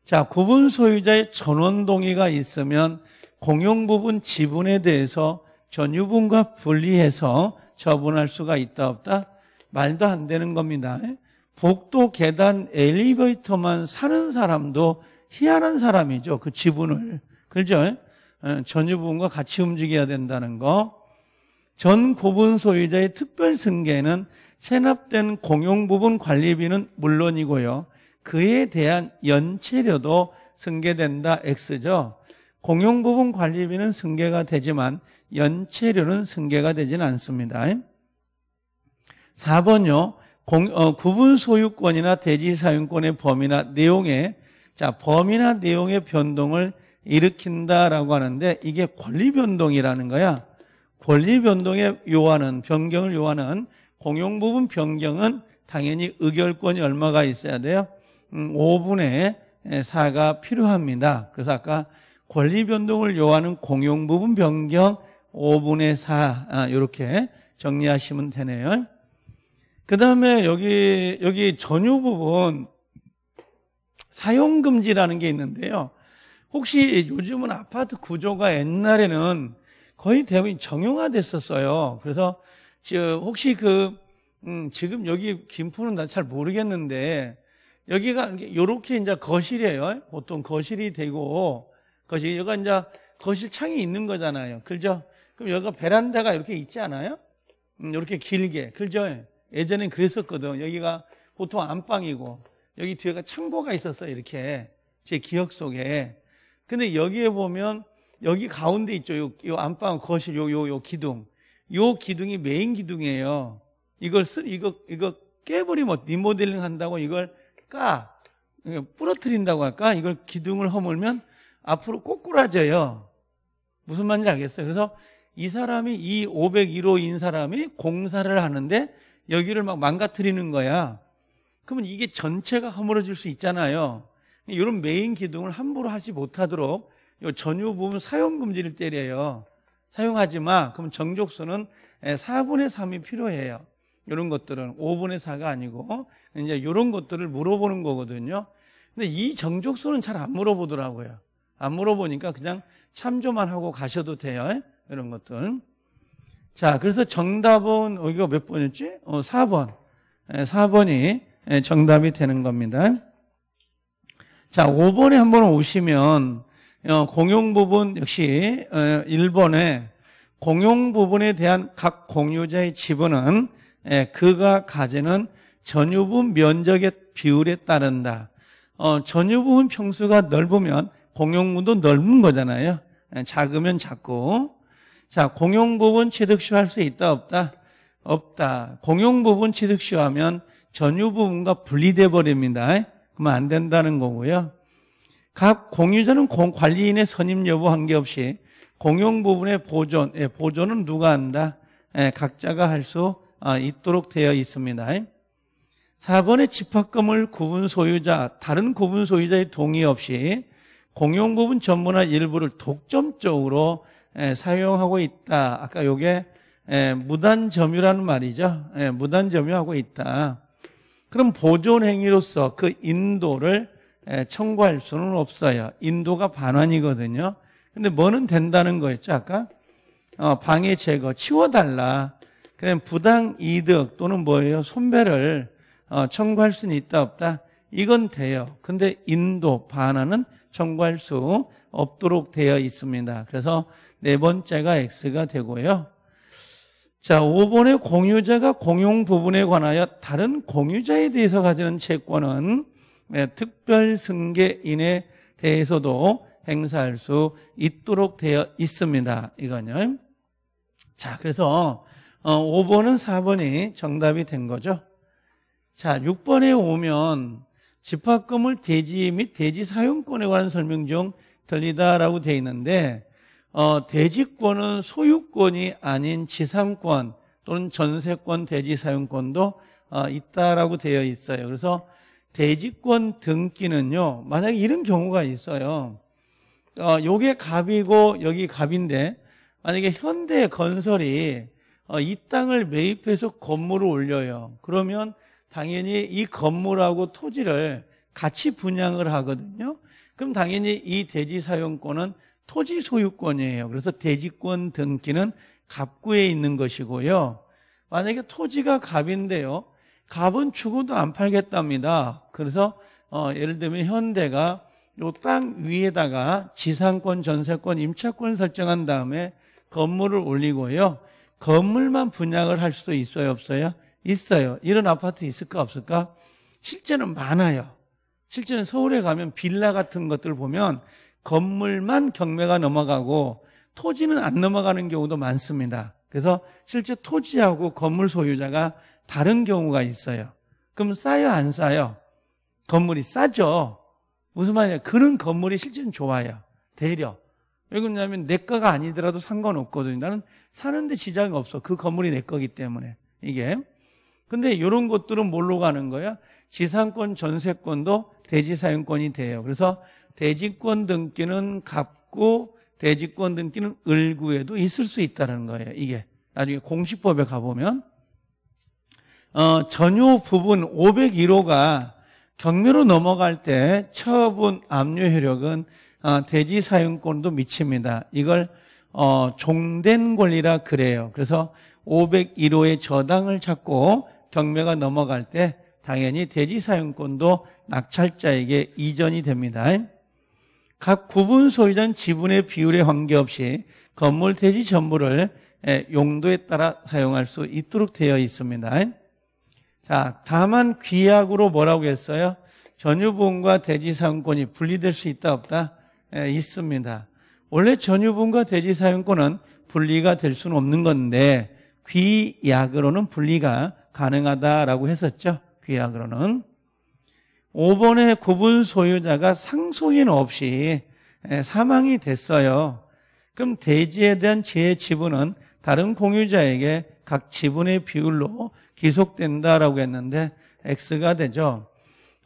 자, 구분 소유자의 전원 동의가 있으면 공용 부분 지분에 대해서 전유분과 분리해서 처분할 수가 있다 없다? 말도 안 되는 겁니다. 복도 계단 엘리베이터만 사는 사람도 희한한 사람이죠. 그 지분을. 그죠? 어, 전유 부분과 같이 움직여야 된다는 거. 전 구분 소유자의 특별 승계는 체납된 공용 부분 관리비는 물론이고요. 그에 대한 연체료도 승계된다 X죠. 공용 부분 관리비는 승계가 되지만 연체료는 승계가 되지는 않습니다. 4번요. 공, 어, 구분 소유권이나 대지 사용권의 범위나 내용에 자 범위나 내용의 변동을 일으킨다라고 하는데 이게 권리 변동이라는 거야. 권리 변동의 요하는 변경을 요하는 공용 부분 변경은 당연히 의결권이 얼마가 있어야 돼요? 음, 5분의 4가 필요합니다. 그래서 아까 권리 변동을 요하는 공용 부분 변경 5분의 4 아, 이렇게 정리하시면 되네요. 그 다음에 여기 여기 전유 부분 사용 금지라는 게 있는데요. 혹시 요즘은 아파트 구조가 옛날에는 거의 대부분 정형화됐었어요. 그래서 혹시 그 음, 지금 여기 김포는 난잘 모르겠는데 여기가 이렇게 이제 거실이에요. 보통 거실이 되고 거실 여기가 이제 거실 창이 있는 거잖아요. 그죠? 그럼 여기가 베란다가 이렇게 있지 않아요? 음, 이렇게 길게. 그죠? 예전엔 그랬었거든. 여기가 보통 안방이고 여기 뒤에가 창고가 있었어요. 이렇게 제 기억 속에. 근데 여기에 보면 여기 가운데 있죠. 요, 요 안방 거실 요 요 요 기둥. 요 기둥이 메인 기둥이에요. 이걸 쓰 이거 이거 깨버리면 리모델링 한다고 이걸 까 부러뜨린다고 할까? 이걸 기둥을 허물면 앞으로 꼬꾸라져요. 무슨 말인지 알겠어요? 그래서 이 사람이 이 501호인 사람이 공사를 하는데 여기를 막 망가뜨리는 거야. 그러면 이게 전체가 허물어질 수 있잖아요. 이런 메인 기둥을 함부로 하지 못하도록 전유 부분 사용 금지를 때려요. 사용하지 마. 그럼 정족수는 4분의 3이 필요해요. 이런 것들은 5분의 4가 아니고 이제 이런 것들을 물어보는 거거든요. 근데 이 정족수는 잘 안 물어보더라고요. 안 물어보니까 그냥 참조만 하고 가셔도 돼요. 이런 것들. 자, 그래서 정답은 어, 이거 몇 번이었지? 어, 4번. 4번이 정답이 되는 겁니다. 자, 5번에 한번 오시면 어, 공용 부분 역시 1번에 어, 공용 부분에 대한 각 공유자의 지분은 그가 가지는 전유분 면적의 비율에 따른다. 어, 전유부분 평수가 넓으면 공용부도 넓은 거잖아요. 작으면 작고. 자, 공용 부분 취득시할 수 있다, 없다? 없다. 공용 부분 취득시하면 전유 부분과 분리돼 버립니다. 그러면 안 된다는 거고요. 각 공유자는 관리인의 선임 여부 관계없이 공용 부분의 보존, 예, 보존은 누가 한다? 예, 각자가 할수 어, 있도록 되어 있습니다. 4번의 집합금을 구분 소유자, 다른 구분 소유자의 동의 없이 공용 부분 전부나 일부를 독점적으로 예, 사용하고 있다. 아까 요게 무단 점유라는 말이죠. 무단 점유하고 있다. 그럼 보존 행위로서 그 인도를 청구할 수는 없어요. 인도가 반환이거든요. 근데 뭐는 된다는 거였죠, 아까? 어, 방해 제거, 치워달라. 그다음 부당 이득 또는 뭐예요? 손배를 어, 청구할 수는 있다, 없다? 이건 돼요. 근데 인도, 반환은 청구할 수 없도록 되어 있습니다. 그래서 네 번째가 X가 되고요. 자, 5번의 공유자가 공용 부분에 관하여 다른 공유자에 대해서 가지는 채권은 네, 특별 승계인에 대해서도 행사할 수 있도록 되어 있습니다. 이거는. 자, 그래서 5번은 어, 4번이 정답이 된 거죠. 자, 6번에 오면 집합금을 대지 및 대지 사용권에 관한 설명 중 들리다라고 되어 있는데 어, 대지권은 소유권이 아닌 지상권 또는 전세권 대지 사용권도 어, 있다라고 되어 있어요. 그래서 대지권 등기는요, 만약에 이런 경우가 있어요. 어, 요게 갑이고 여기 갑인데, 만약에 현대 건설이 어, 이 땅을 매입해서 건물을 올려요. 그러면 당연히 이 건물하고 토지를 같이 분양을 하거든요. 그럼 당연히 이 대지 사용권은 토지 소유권이에요. 그래서 대지권 등기는 갑구에 있는 것이고요. 만약에 토지가 갑인데요. 갑은 죽어도 안 팔겠답니다. 그래서 어, 예를 들면 현대가 요 땅 위에다가 지상권, 전세권, 임차권 설정한 다음에 건물을 올리고요. 건물만 분양을 할 수도 있어요, 없어요? 있어요. 이런 아파트 있을까, 없을까? 실제는 많아요. 실제는 서울에 가면 빌라 같은 것들 보면 건물만 경매가 넘어가고 토지는 안 넘어가는 경우도 많습니다. 그래서 실제 토지하고 건물 소유자가 다른 경우가 있어요. 그럼 싸요, 안 싸요? 건물이 싸죠. 무슨 말이냐? 그런 건물이 실제는 좋아요. 대려. 왜 그러냐면 내 거가 아니더라도 상관없거든요. 나는 사는데 지장이 없어. 그 건물이 내 거기 때문에. 이게. 근데 이런 것들은 뭘로 가는 거야? 지상권, 전세권도 대지사용권이 돼요. 그래서 대지권 등기는 갚고 대지권 등기는 을구에도 있을 수 있다는 거예요. 이게 나중에 공시법에 가보면 어, 전유 부분 501호가 경매로 넘어갈 때 처분 압류 효력은 어, 대지 사용권도 미칩니다. 이걸 어, 종된 권리라 그래요. 그래서 501호의 저당을 찾고 경매가 넘어갈 때 당연히 대지 사용권도 낙찰자에게 이전이 됩니다. 각 구분 소유자는 지분의 비율에 관계없이 건물 대지 전부를 용도에 따라 사용할 수 있도록 되어 있습니다. 자, 다만 귀약으로 뭐라고 했어요? 전유분과 대지 사용권이 분리될 수 있다 없다? 예, 있습니다. 원래 전유분과 대지 사용권은 분리가 될 수는 없는 건데 귀약으로는 분리가 가능하다라고 했었죠. 귀약으로는. 5번의 구분 소유자가 상속인 없이 사망이 됐어요. 그럼 대지에 대한 제 지분은 다른 공유자에게 각 지분의 비율로 기속된다라고 했는데 X가 되죠.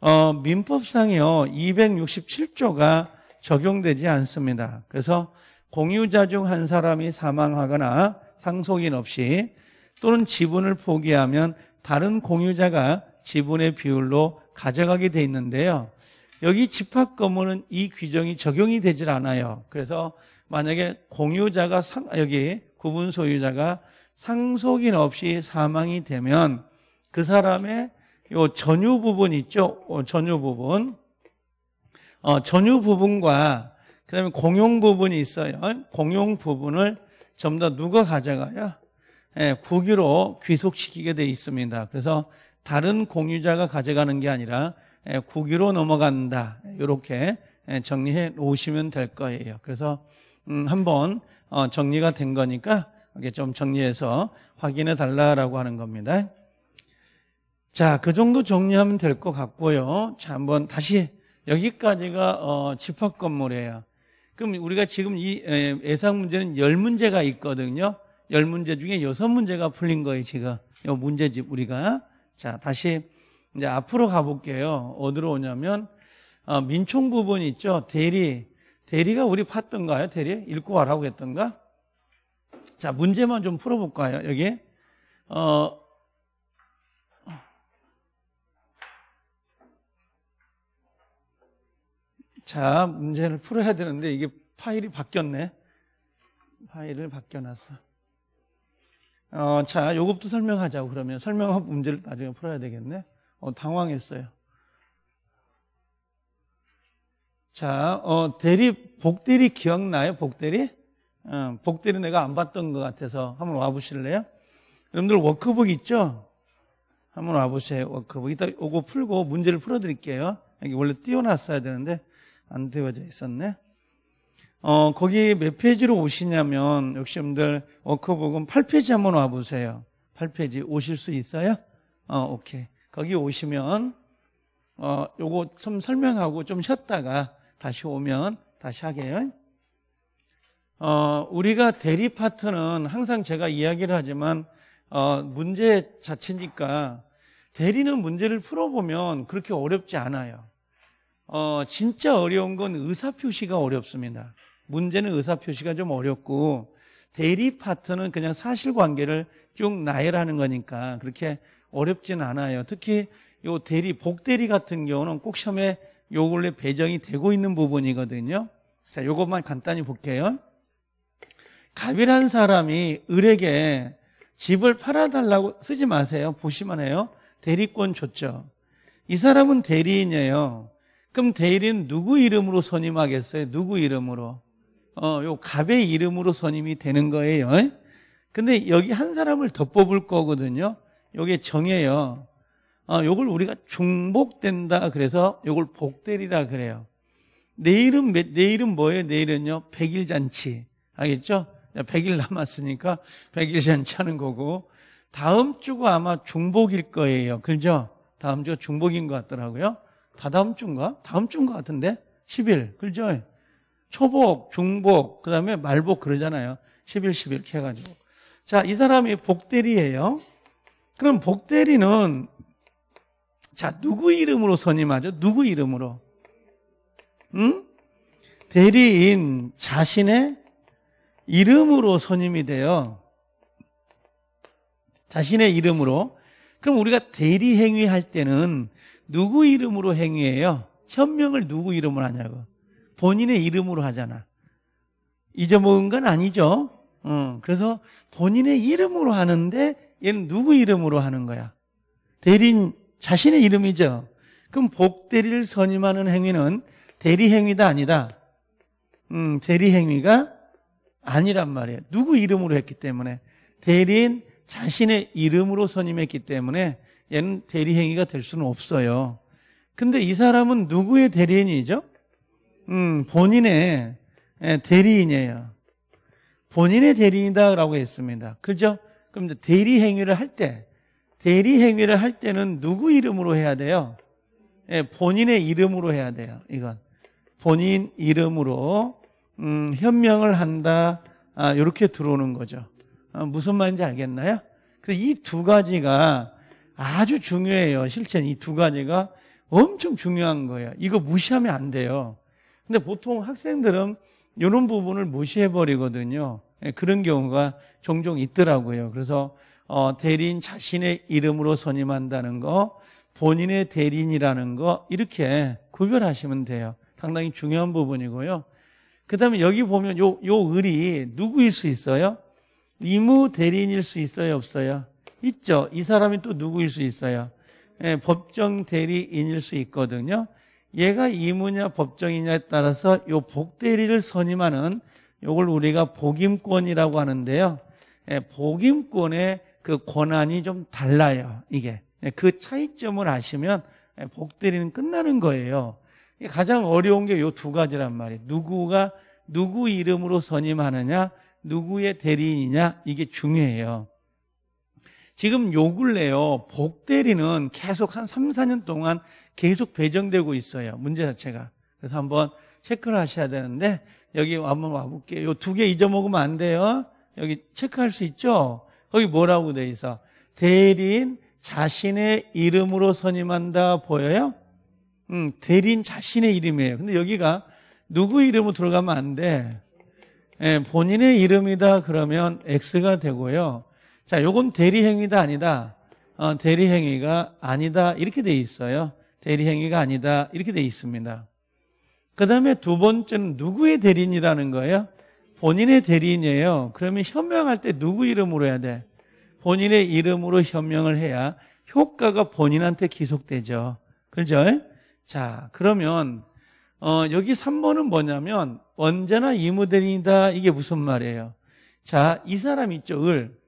어, 민법상이요 267조가 적용되지 않습니다. 그래서 공유자 중 한 사람이 사망하거나 상속인 없이 또는 지분을 포기하면 다른 공유자가 지분의 비율로 가져가게 돼 있는데요. 여기 집합 건물은 이 규정이 적용이 되질 않아요. 그래서 만약에 공유자가 상, 여기 구분 소유자가 상속인 없이 사망이 되면 그 사람의 요 전유 부분 있죠? 어, 전유 부분. 어, 전유 부분과 그다음에 공용 부분이 있어요. 공용 부분을 전부 다 누가 가져가요? 예, 국유로 귀속시키게 돼 있습니다. 그래서 다른 공유자가 가져가는 게 아니라 예, 국유로 넘어간다. 이렇게 예, 정리해 놓으시면 될 거예요. 그래서 음, 한번 어, 정리가 된 거니까 이게 좀 정리해서 확인해 달라라고 하는 겁니다. 자, 그 정도 정리하면 될 것 같고요. 자, 한번 다시 여기까지가 어, 집합 건물이에요. 그럼 우리가 지금 이 예상 문제는 열 문제가 있거든요. 열 문제 중에 여섯 문제가 풀린 거예요, 지금. 이 문제집 우리가. 자, 다시 이제 앞으로 가볼게요. 어디로 오냐면, 어, 민총 부분 있죠? 대리. 대리가 우리 팠던가요? 대리? 읽고 와라고 했던가? 자, 문제만 좀 풀어볼까요? 여기. 어, 자, 문제를 풀어야 되는데 이게 파일이 바뀌었네. 파일을 바뀌어놨어. 어, 자, 요것도 설명하자고 그러면 설명하고 문제를 나중에 풀어야 되겠네. 어, 당황했어요. 자, 어, 대리, 복대리 기억나요? 복대리? 어, 복대리 내가 안 봤던 것 같아서 한번 와보실래요? 여러분들 워크북 있죠? 한번 와보세요. 워크북. 이따 요거 풀고 문제를 풀어드릴게요. 여기 원래 띄워놨어야 되는데 안 띄워져 있었네. 어, 거기 몇 페이지로 오시냐면, 역시 여러분들 워크북은 8페이지 한번 와보세요. 8페이지 오실 수 있어요? 어, 오케이. 거기 오시면, 어, 요거 좀 설명하고 좀 쉬었다가 다시 오면 다시 하게요. 어, 우리가 대리 파트는 항상 제가 이야기를 하지만, 어, 문제 자체니까 대리는 문제를 풀어보면 그렇게 어렵지 않아요. 어, 진짜 어려운 건 의사표시가 어렵습니다. 문제는 의사표시가 좀 어렵고 대리 파트는 그냥 사실관계를 쭉 나열하는 거니까 그렇게 어렵진 않아요. 특히 요 대리 복대리 같은 경우는 꼭 시험에 요 근래 배정이 되고 있는 부분이거든요. 자, 요것만 간단히 볼게요. 갑이란 사람이 을에게 집을 팔아달라고 쓰지 마세요. 보시면 해요. 대리권 줬죠. 이 사람은 대리인이에요. 그럼 대리인 누구 이름으로 선임하겠어요? 누구 이름으로? 어, 요 갑의 이름으로 선임이 되는 거예요. 근데 여기 한 사람을 더 뽑을 거거든요. 요게 정해요. 어, 요걸 우리가 중복된다 그래서 요걸 복대리라 그래요. 내일은 내일은 뭐예요? 내일은요. 백일 잔치. 알겠죠? 100일 남았으니까 100일 잔치 하는 거고 다음 주가 아마 중복일 거예요. 그죠? 다음 주가 중복인 것 같더라고요. 다 다음 주인가? 다음 주인 것 같은데? 10일. 그죠? 초복, 중복, 그 다음에 말복 그러잖아요. 10일, 10일 이렇게 해가지고. 자, 이 사람이 복대리예요. 그럼 복대리는 자, 누구 이름으로 선임하죠? 누구 이름으로? 응? 대리인 자신의 이름으로 선임이 돼요. 자신의 이름으로. 그럼 우리가 대리 행위할 때는 누구 이름으로 행위해요? 현명을 누구 이름으로 하냐고. 본인의 이름으로 하잖아. 잊어먹은 건 아니죠. 어, 그래서 본인의 이름으로 하는데 얘는 누구 이름으로 하는 거야? 대리인 자신의 이름이죠. 그럼 복대리를 선임하는 행위는 대리 행위다 아니다. 음, 대리 행위가 아니란 말이에요. 누구 이름으로 했기 때문에 대리인 자신의 이름으로 선임했기 때문에 얘는 대리 행위가 될 수는 없어요. 근데 이 사람은 누구의 대리인이죠? 음, 본인의 예, 대리인이에요. 본인의 대리인이다라고 했습니다. 그죠? 그럼 대리 행위를 할 때, 대리 행위를 할 때는 누구 이름으로 해야 돼요? 예, 본인의 이름으로 해야 돼요. 이건 본인 이름으로 음, 현명을 한다. 아, 이렇게 들어오는 거죠. 아, 무슨 말인지 알겠나요? 이두 가지가 아주 중요해요. 실제는 이 두 가지가 엄청 중요한 거예요. 이거 무시하면 안 돼요. 근데 보통 학생들은 이런 부분을 무시해 버리거든요. 예, 그런 경우가 종종 있더라고요. 그래서 어, 대리인 자신의 이름으로 선임한다는 거, 본인의 대리인이라는 거 이렇게 구별하시면 돼요. 상당히 중요한 부분이고요. 그 다음에 여기 보면 요, 요 을이 누구일 수 있어요? 이무 대리인일 수 있어요? 없어요? 있죠. 이 사람이 또 누구일 수 있어요? 예, 법정 대리인일 수 있거든요. 얘가 이무냐 법정이냐에 따라서 요 복대리를 선임하는 요걸 우리가 복임권이라고 하는데요. 예, 복임권의 그 권한이 좀 달라요. 이게 예, 그 차이점을 아시면 예, 복대리는 끝나는 거예요. 가장 어려운 게 요 두 가지란 말이에요. 누구가 누구 이름으로 선임하느냐, 누구의 대리인이냐 이게 중요해요. 지금 요 근래요. 복대리는 계속 한 3, 4년 동안 계속 배정되고 있어요. 문제 자체가. 그래서 한번 체크를 하셔야 되는데 여기 한번 와볼게요. 요 두 개 잊어먹으면 안 돼요. 여기 체크할 수 있죠? 거기 뭐라고 돼 있어? 대리인 자신의 이름으로 선임한다 보여요? 음, 대리인 자신의 이름이에요. 근데 여기가 누구 이름으로 들어가면 안 돼. 예, 본인의 이름이다 그러면 X가 되고요. 자, 요건 대리행위다 아니다. 어, 대리행위가 아니다 이렇게 돼 있어요. 대리행위가 아니다 이렇게 돼 있습니다. 그 다음에 두 번째는 누구의 대리인이라는 거예요? 본인의 대리인이에요. 그러면 현명할 때 누구 이름으로 해야 돼? 본인의 이름으로 현명을 해야 효과가 본인한테 기속되죠. 그죠? 자, 그러면 어, 여기 3번은 뭐냐면 언제나 이무 대리인이다. 이게 무슨 말이에요? 자, 이 사람 있죠, 을.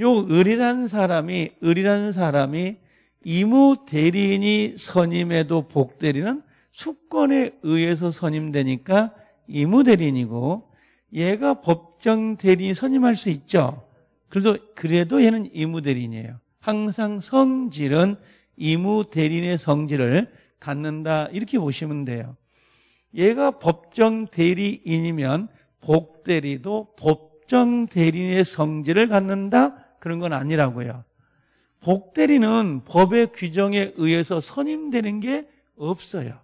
요 을이라는 사람이 을이라는 사람이 이무 대리인이 선임해도 복 대리는 수권에 의해서 선임되니까 이무 대리인이고 얘가 법정 대리인 선임할 수 있죠. 그래도 그래도 얘는 이무 대리인이에요. 항상 성질은 이무 대리인의 성질을 갖는다 이렇게 보시면 돼요. 얘가 법정 대리인이면 복 대리도 법정 대리인의 성질을 갖는다 그런 건 아니라고요. 복대리는 법의 규정에 의해서 선임되는 게 없어요.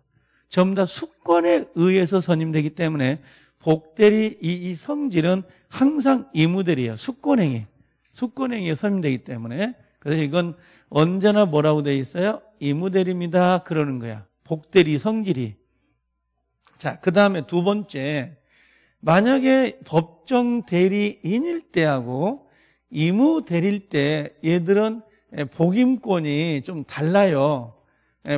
전부 다 수권에 의해서 선임되기 때문에 복대리 이, 이 성질은 항상 이무대리예요. 수권행위. 수권행위에 선임되기 때문에 그래서 이건 언제나 뭐라고 돼 있어요? 이무대리입니다. 그러는 거야. 복대리 성질이. 자, 그 다음에 두 번째. 만약에 법정 대리인일 때하고 이무 대리일 때 얘들은 복임권이 좀 달라요.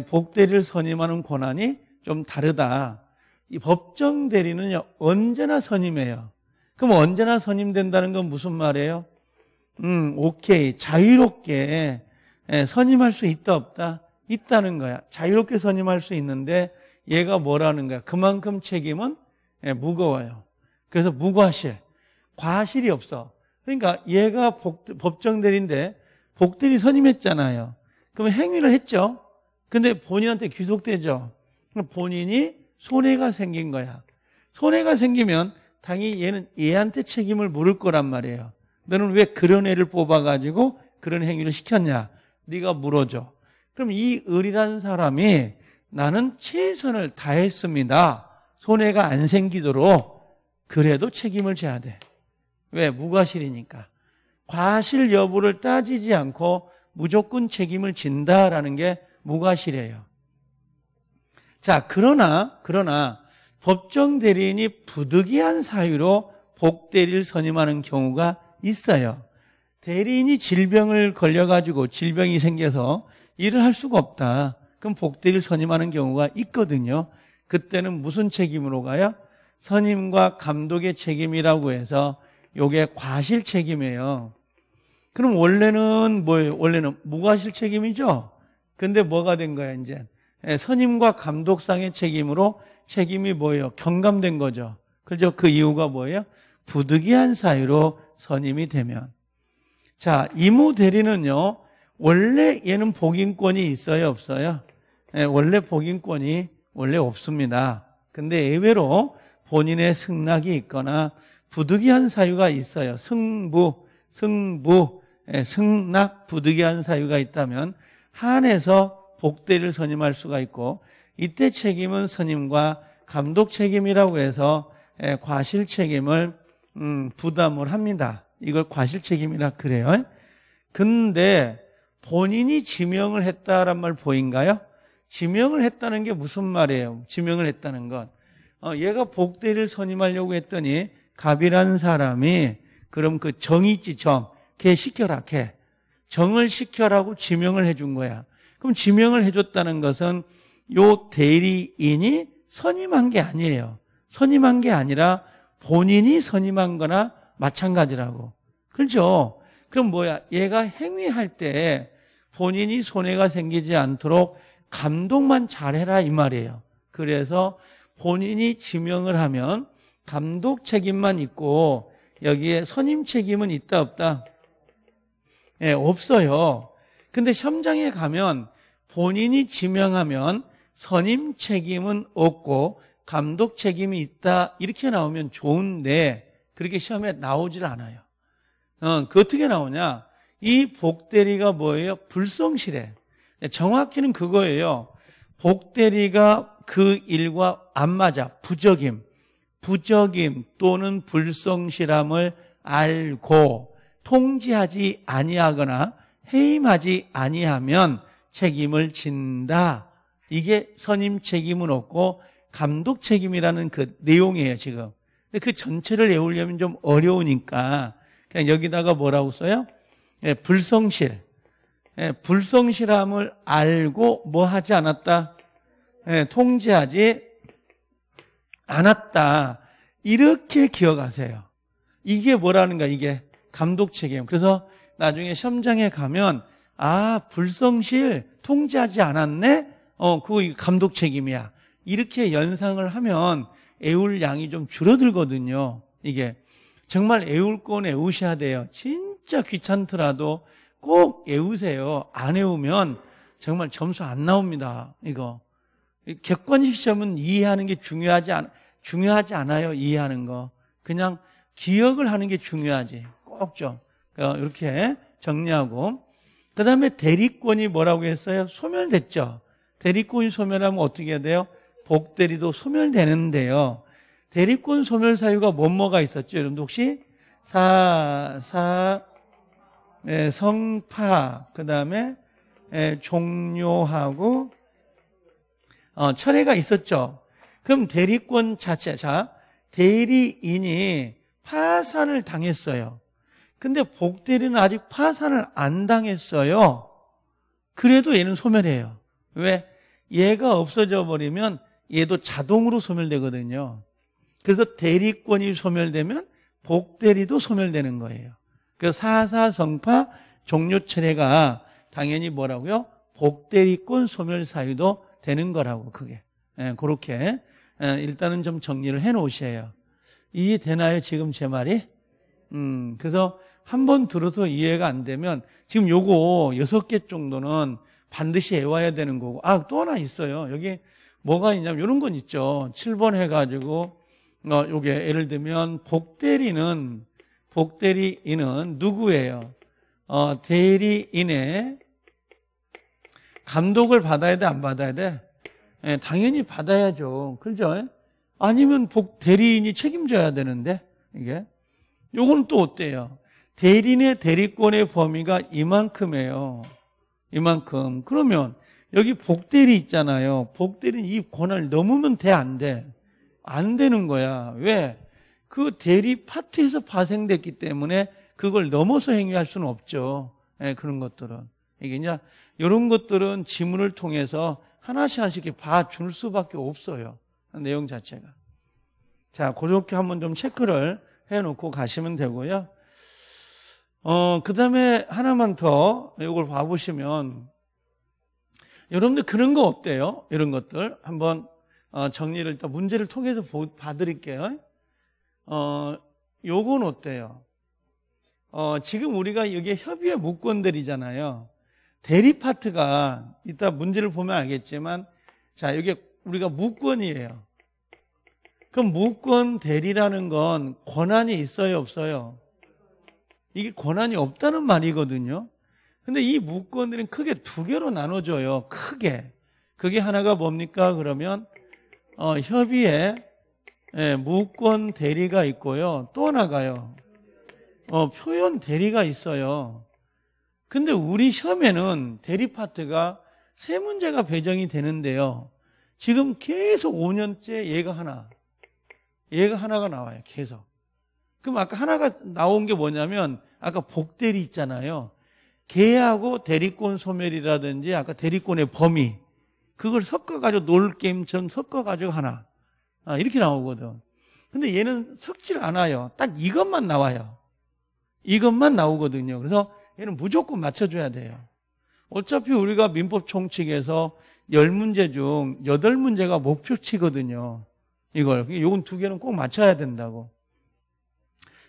복대리를 선임하는 권한이 좀 다르다. 이 법정 대리는요, 언제나 선임해요. 그럼 언제나 선임된다는 건 무슨 말이에요? 음, 오케이. 자유롭게 예, 선임할 수 있다, 없다? 있다는 거야. 자유롭게 선임할 수 있는데 얘가 뭐라는 거야? 그만큼 책임은 예, 무거워요. 그래서 무과실. 과실이 없어. 그러니까 얘가 복, 법정대리인데 복대리 선임했잖아요. 그러면 행위를 했죠. 근데 본인한테 귀속되죠. 본인이 손해가 생긴 거야. 손해가 생기면 당연히 얘는 얘한테 책임을 물을 거란 말이에요. 너는 왜 그런 애를 뽑아가지고 그런 행위를 시켰냐? 네가 물어줘. 그럼 이 을이라는 사람이 나는 최선을 다했습니다. 손해가 안 생기도록 그래도 책임을 져야 돼. 왜? 무과실이니까. 과실 여부를 따지지 않고 무조건 책임을 진다라는 게 무과실이에요. 자, 그러나, 그러나 법정 대리인이 부득이한 사유로 복대리를 선임하는 경우가 있어요. 대리인이 질병을 걸려가지고 질병이 생겨서 일을 할 수가 없다. 그럼 복대리를 선임하는 경우가 있거든요. 그때는 무슨 책임으로 가요? 선임과 감독의 책임이라고 해서 요게 과실 책임이에요. 그럼 원래는 뭐예요? 원래는 무과실 책임이죠? 근데 뭐가 된 거야, 이제? 예, 선임과 감독상의 책임으로 책임이 뭐예요? 경감된 거죠. 그죠? 그 이유가 뭐예요? 부득이한 사유로 선임이 되면. 자, 이무 대리는요, 원래 얘는 복인권이 있어요, 없어요? 예, 원래 복인권이 원래 없습니다. 근데 예외로 본인의 승낙이 있거나 부득이한 사유가 있어요. 승부, 승부, 예, 승낙 부득이한 사유가 있다면 한해서 복대를 선임할 수가 있고 이때 책임은 선임과 감독 책임이라고 해서 예, 과실 책임을 음, 부담을 합니다. 이걸 과실 책임이라 그래요. 근데 본인이 지명을 했다란 말 보인가요? 지명을 했다는 게 무슨 말이에요? 지명을 했다는 건 어, 얘가 복대를 선임하려고 했더니 갑이라는 사람이 그럼 그 정이지 정, 걔 시켜라 걔 정을 시켜라고 지명을 해준 거야. 그럼 지명을 해줬다는 것은 요 대리인이 선임한 게 아니에요. 선임한 게 아니라 본인이 선임한 거나 마찬가지라고. 그렇죠? 그럼 뭐야? 얘가 행위할 때 본인이 손해가 생기지 않도록 감독만 잘해라 이 말이에요. 그래서 본인이 지명을 하면 감독 책임만 있고 여기에 선임 책임은 있다 없다? 예, 없어요. 근데 현장에 가면 본인이 지명하면 선임 책임은 없고 감독 책임이 있다 이렇게 나오면 좋은데 그렇게 시험에 나오질 않아요. 어, 그 어떻게 나오냐? 이 복대리가 뭐예요? 불성실해. 정확히는 그거예요. 복대리가 그 일과 안 맞아. 부적임. 부적임 또는 불성실함을 알고 통지하지 아니하거나 해임하지 아니하면 책임을 진다. 이게 선임 책임은 없고 감독 책임이라는 그 내용이에요, 지금. 근데 그 전체를 외우려면 좀 어려우니까 그냥 여기다가 뭐라고 써요? 예, 불성실. 예, 불성실함을 알고 뭐 하지 않았다? 예, 통지하지 않았다. 이렇게 기억하세요. 이게 뭐라는가, 이게 감독 책임. 그래서 나중에 시험장에 가면 아, 불성실 통지하지 않았네? 어, 그거 감독 책임이야. 이렇게 연상을 하면 애울 양이 좀 줄어들거든요. 이게. 정말 애울 건 애우셔야 돼요. 진짜 귀찮더라도 꼭 애우세요. 안 애우면 정말 점수 안 나옵니다. 이거. 객관식 시험은 이해하는 게 중요하지 않, 중요하지 않아요. 이해하는 거. 그냥 기억을 하는 게 중요하지. 꼭 좀. 어, 이렇게 정리하고. 그 다음에 대리권이 뭐라고 했어요? 소멸됐죠. 대리권이 소멸하면 어떻게 해야 돼요? 복대리도 소멸되는데요. 대리권 소멸 사유가 뭐뭐가 있었죠? 여러분 혹시 사, 사, 예, 성파, 그 다음에 예, 종료하고 어, 철회가 있었죠. 그럼 대리권 자체, 자, 대리인이 파산을 당했어요. 근데 복대리는 아직 파산을 안 당했어요. 그래도 얘는 소멸해요. 왜? 얘가 없어져 버리면 얘도 자동으로 소멸되거든요. 그래서 대리권이 소멸되면 복대리도 소멸되는 거예요. 그 사사성파 종료 차례가 당연히 뭐라고요? 복대리권 소멸 사유도 되는 거라고 그게. 예, 그렇게 예, 일단은 좀 정리를 해 놓으셔요. 이해되나요? 지금 제 말이? 음, 그래서 한 번 들어도 이해가 안 되면 지금 요거 여섯 개 정도는 반드시 외워야 되는 거고 아, 또 하나 있어요. 여기 뭐가 있냐면 이런 건 있죠. 7번 해 가지고 어, 요게 예를 들면 복대리는 복대리인은 누구예요? 어, 대리인의 감독을 받아야 돼, 안 받아야 돼? 예, 당연히 받아야죠. 그죠? 아니면 복 대리인이 책임져야 되는데 이게 요거는 또 어때요? 대리인의 대리권의 범위가 이만큼이에요. 이만큼. 그러면 여기 복대리 있잖아요. 복대리는 이 권한을 넘으면 돼, 안 돼? 안 되는 거야. 왜? 그 대리 파트에서 파생됐기 때문에 그걸 넘어서 행위할 수는 없죠. 네, 그런 것들은. 이게 이제 이런 것들은 지문을 통해서 하나씩 하나씩 봐줄 수밖에 없어요. 내용 자체가. 자, 그렇게 한번 좀 체크를 해놓고 가시면 되고요. 어, 그 다음에 하나만 더 이걸 봐보시면 여러분들 그런 거 없대요? 이런 것들. 한번 어, 정리를 일단 문제를 통해서 봐드릴게요. 어, 요건 어때요? 어, 지금 우리가 여기에 협의회 무권들이잖아요. 대리 파트가 이따 문제를 보면 알겠지만 자, 여기 우리가 무권이에요. 그럼 무권 대리라는 건 권한이 있어요, 없어요? 이게 권한이 없다는 말이거든요. 근데 이 무권들은 크게 두 개로 나눠져요. 크게. 그게 하나가 뭡니까? 그러면 어, 협의회 예, 무권 대리가 있고요. 또 하나가요. 어, 표현 대리가 있어요. 근데 우리 시험에는 대리 파트가 세 문제가 배정이 되는데요. 지금 계속 5년째 얘가 하나, 얘가 하나가 나와요. 계속. 그럼 아까 하나가 나온 게 뭐냐면 아까 복대리 있잖아요. 개하고 대리권 소멸이라든지 아까 대리권의 범위 그걸 섞어가지고 놀 게임처럼 섞어가지고 하나 아, 이렇게 나오거든. 근데 얘는 섞질 않아요. 딱 이것만 나와요. 이것만 나오거든요. 그래서 얘는 무조건 맞춰줘야 돼요. 어차피 우리가 민법 총칙에서 10문제 중 8문제가 목표치거든요. 이걸. 요건 두 개는 꼭 맞춰야 된다고.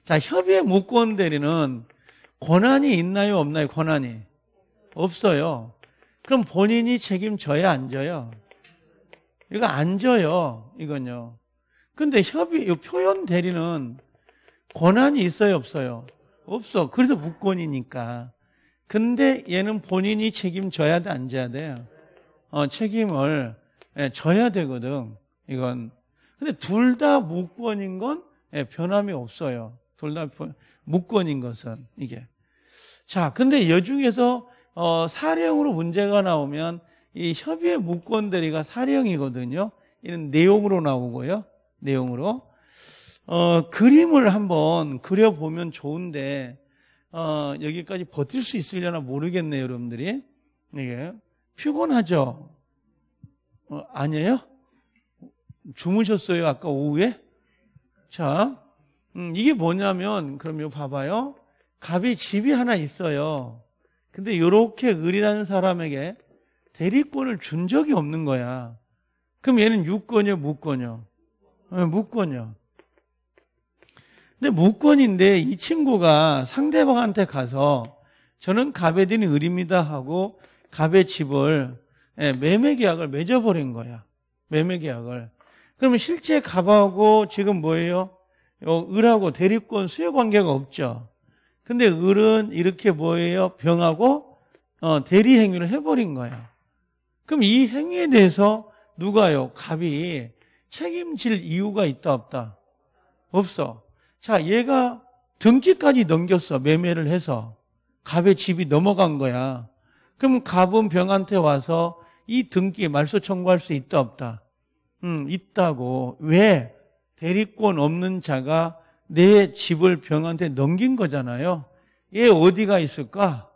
자, 협의회 무권 대리는 권한이 있나요? 없나요? 권한이? 없어요. 그럼 본인이 책임져야 안 져요? 이거 안 져요. 이건요. 근데 협의, 표현 대리는 권한이 있어요? 없어요? 없어. 그래서 무권이니까. 근데 얘는 본인이 책임져야 돼? 안 져야 돼요? 어, 책임을 예, 져야 되거든. 이건. 근데 둘 다 무권인 건 예, 변함이 없어요. 둘 다 무권인 것은 이게. 자, 근데 여중에서 어, 사령으로 문제가 나오면 이 협의회 무권 대리가 사령이거든요. 이런 내용으로 나오고요. 내용으로. 어, 그림을 한번 그려보면 좋은데, 어, 여기까지 버틸 수 있으려나 모르겠네요, 여러분들이. 이게. 피곤하죠? 어, 아니에요? 주무셨어요, 아까 오후에? 자, 음, 이게 뭐냐면, 그럼 이거 봐봐요. 갑이 집이 하나 있어요. 근데 이렇게 을이라는 사람에게 대리권을 준 적이 없는 거야. 그럼 얘는 유권이요, 무권이요? 네, 무권이요. 근데 무권인데 이 친구가 상대방한테 가서 저는 갑에 드는 을입니다 하고 갑의 집을 예, 매매 계약을 맺어버린 거야. 매매 계약을. 그러면 실제 갑하고 지금 뭐예요? 을하고 대리권 수요 관계가 없죠. 근데 을은 이렇게 뭐예요? 병하고 어, 대리 행위를 해버린 거야. 그럼 이 행위에 대해서 누가요? 갑이 책임질 이유가 있다 없다? 없어. 자, 얘가 등기까지 넘겼어. 매매를 해서. 갑의 집이 넘어간 거야. 그럼 갑은 병한테 와서 이 등기에 말소 청구할 수 있다 없다? 음, 있다고. 왜? 대리권 없는 자가 내 집을 병한테 넘긴 거잖아요. 얘 어디가 있을까?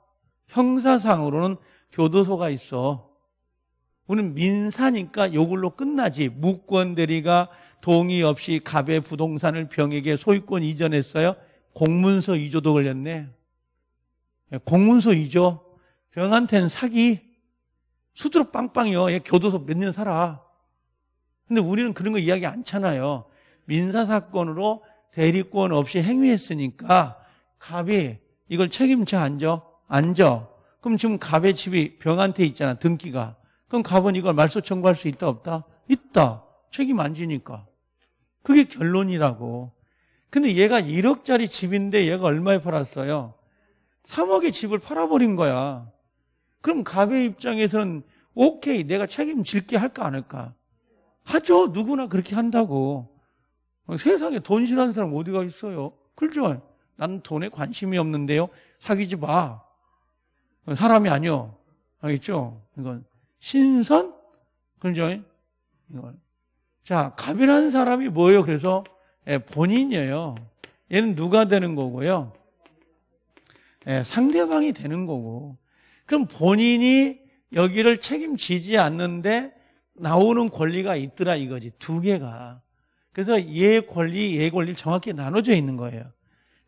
형사상으로는 교도소가 있어. 우리는 민사니까 요걸로 끝나지. 무권 대리가 동의 없이 갑의 부동산을 병에게 소유권 이전했어요. 공문서 이조도 걸렸네. 공문서이죠. 병한테는 사기. 수두로 빵빵이요. 얘 교도소 몇 년 살아. 근데 우리는 그런 거 이야기 않잖아요. 민사사건으로 대리권 없이 행위했으니까 갑이 이걸 책임져 앉아? 앉아. 그럼 지금 갑의 집이 병한테 있잖아. 등기가. 그럼 갑은 이걸 말소 청구할 수 있다 없다? 있다. 책임 안 지니까. 그게 결론이라고. 근데 얘가 1억짜리 집인데 얘가 얼마에 팔았어요? 3억의 집을 팔아버린 거야. 그럼 갑의 입장에서는 오케이, 내가 책임질게 할까 안 할까? 하죠. 누구나 그렇게 한다고. 세상에 돈 싫어하는 사람 어디가 있어요? 그렇죠? 난 돈에 관심이 없는데요. 사귀지 마. 사람이 아니요. 알겠죠? 이건 신선? 그죠? 이건. 자, 갑이라는 사람이 뭐예요? 그래서 예, 본인이에요. 얘는 누가 되는 거고요? 예, 상대방이 되는 거고. 그럼 본인이 여기를 책임지지 않는데 나오는 권리가 있더라 이거지. 두 개가. 그래서 얘 권리, 얘 권리 정확히 나눠져 있는 거예요.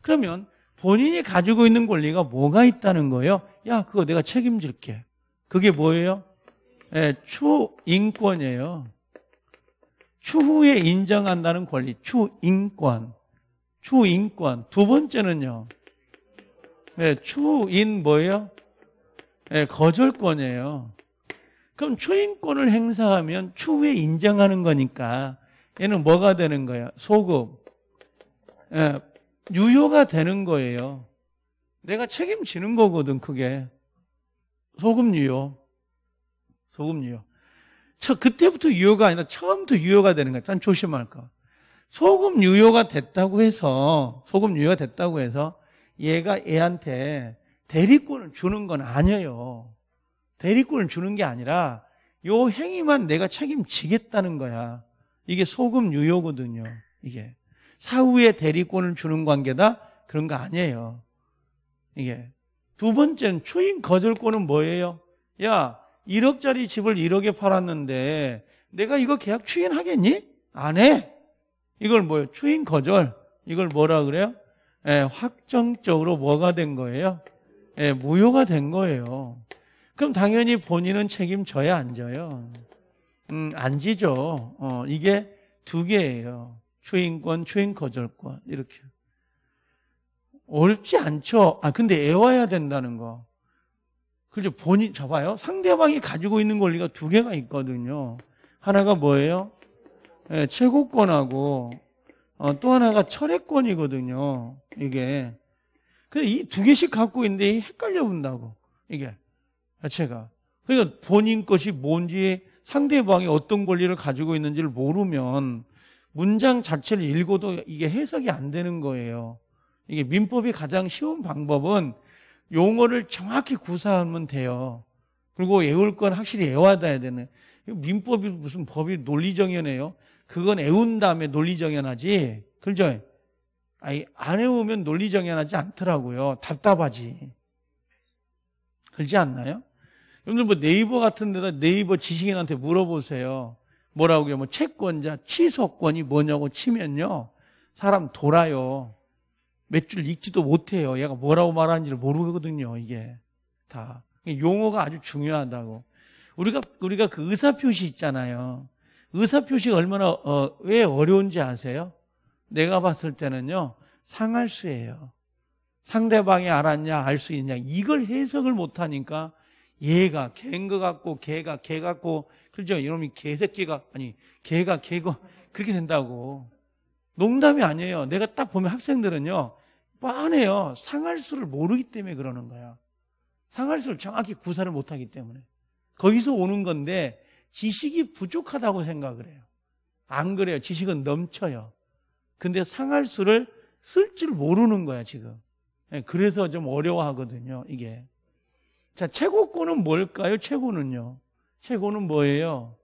그러면 본인이 가지고 있는 권리가 뭐가 있다는 거예요? 야, 그거 내가 책임질게. 그게 뭐예요? 예, 추인권이에요. 추후에 인정한다는 권리, 추인권. 추인권. 두 번째는요. 예, 추인 뭐예요? 예, 거절권이에요. 그럼 추인권을 행사하면 추후에 인정하는 거니까 얘는 뭐가 되는 거야? 소급. 예, 유효가 되는 거예요. 내가 책임지는 거거든, 그게. 소금 유효. 소금 유효. 저 그때부터 유효가 아니라 처음부터 유효가 되는 거야. 참 조심할 거. 소금 유효가 됐다고 해서 소금 유효가 됐다고 해서 얘가 애한테 대리권을 주는 건 아니에요. 대리권을 주는 게 아니라 요 행위만 내가 책임지겠다는 거야. 이게 소금 유효거든요. 이게 사후에 대리권을 주는 관계다 그런 거 아니에요. 이게 두 번째는 추인 거절권은 뭐예요? 야 1억짜리 집을 1억에 팔았는데 내가 이거 계약 추인하겠니? 안 해. 이걸 뭐예요? 추인 거절. 이걸 뭐라 그래요? 예, 확정적으로 뭐가 된 거예요? 예, 무효가 된 거예요. 그럼 당연히 본인은 책임져야 안 져요. 음, 안 지죠. 어, 이게 두 개예요. 추인권, 추인 거절권. 이렇게. 어렵지 않죠. 아, 근데 애와야 된다는 거. 그죠? 본인, 잡아요. 상대방이 가지고 있는 권리가 두 개가 있거든요. 하나가 뭐예요? 예, 최고권하고, 어, 또 하나가 철회권이거든요. 이게. 근데 이 두 개씩 갖고 있는데 헷갈려 본다고. 이게. 자체가. 그러니까 본인 것이 뭔지 상대방이 어떤 권리를 가지고 있는지를 모르면 문장 자체를 읽어도 이게 해석이 안 되는 거예요. 이게 민법이 가장 쉬운 방법은 용어를 정확히 구사하면 돼요. 그리고 외울 건 확실히 애와둬야 되는. 민법이 무슨 법이 논리정연해요? 그건 애운 다음에 논리정연하지. 그죠? 아니, 안 외우면 논리정연하지 않더라고요. 답답하지. 그렇지 않나요? 여러분들 뭐 네이버 같은 데다 네이버 지식인한테 물어보세요. 뭐라고요? 뭐 채권자, 취소권이 뭐냐고 치면요. 사람 돌아요. 몇 줄 읽지도 못해요. 얘가 뭐라고 말하는지를 모르거든요, 이게. 다. 용어가 아주 중요하다고. 우리가, 우리가 그 의사 표시 있잖아요. 의사 표시가 얼마나, 어, 왜 어려운지 아세요? 내가 봤을 때는요, 상할수예요. 상대방이 알았냐, 알 수 있냐, 이걸 해석을 못하니까 얘가 개인 것 같고, 개가 개 같고, 그죠? 이놈이 개새끼가, 아니, 개가 개고, 그렇게 된다고. 농담이 아니에요. 내가 딱 보면 학생들은요, 뻔해요. 상할 수를 모르기 때문에 그러는 거야. 상할 수를 정확히 구사를 못하기 때문에. 거기서 오는 건데, 지식이 부족하다고 생각을 해요. 안 그래요. 지식은 넘쳐요. 근데 상할 수를 쓸 줄 모르는 거야, 지금. 예, 그래서 좀 어려워하거든요, 이게. 자, 최고권은 뭘까요? 최고는요. 최고는 뭐예요?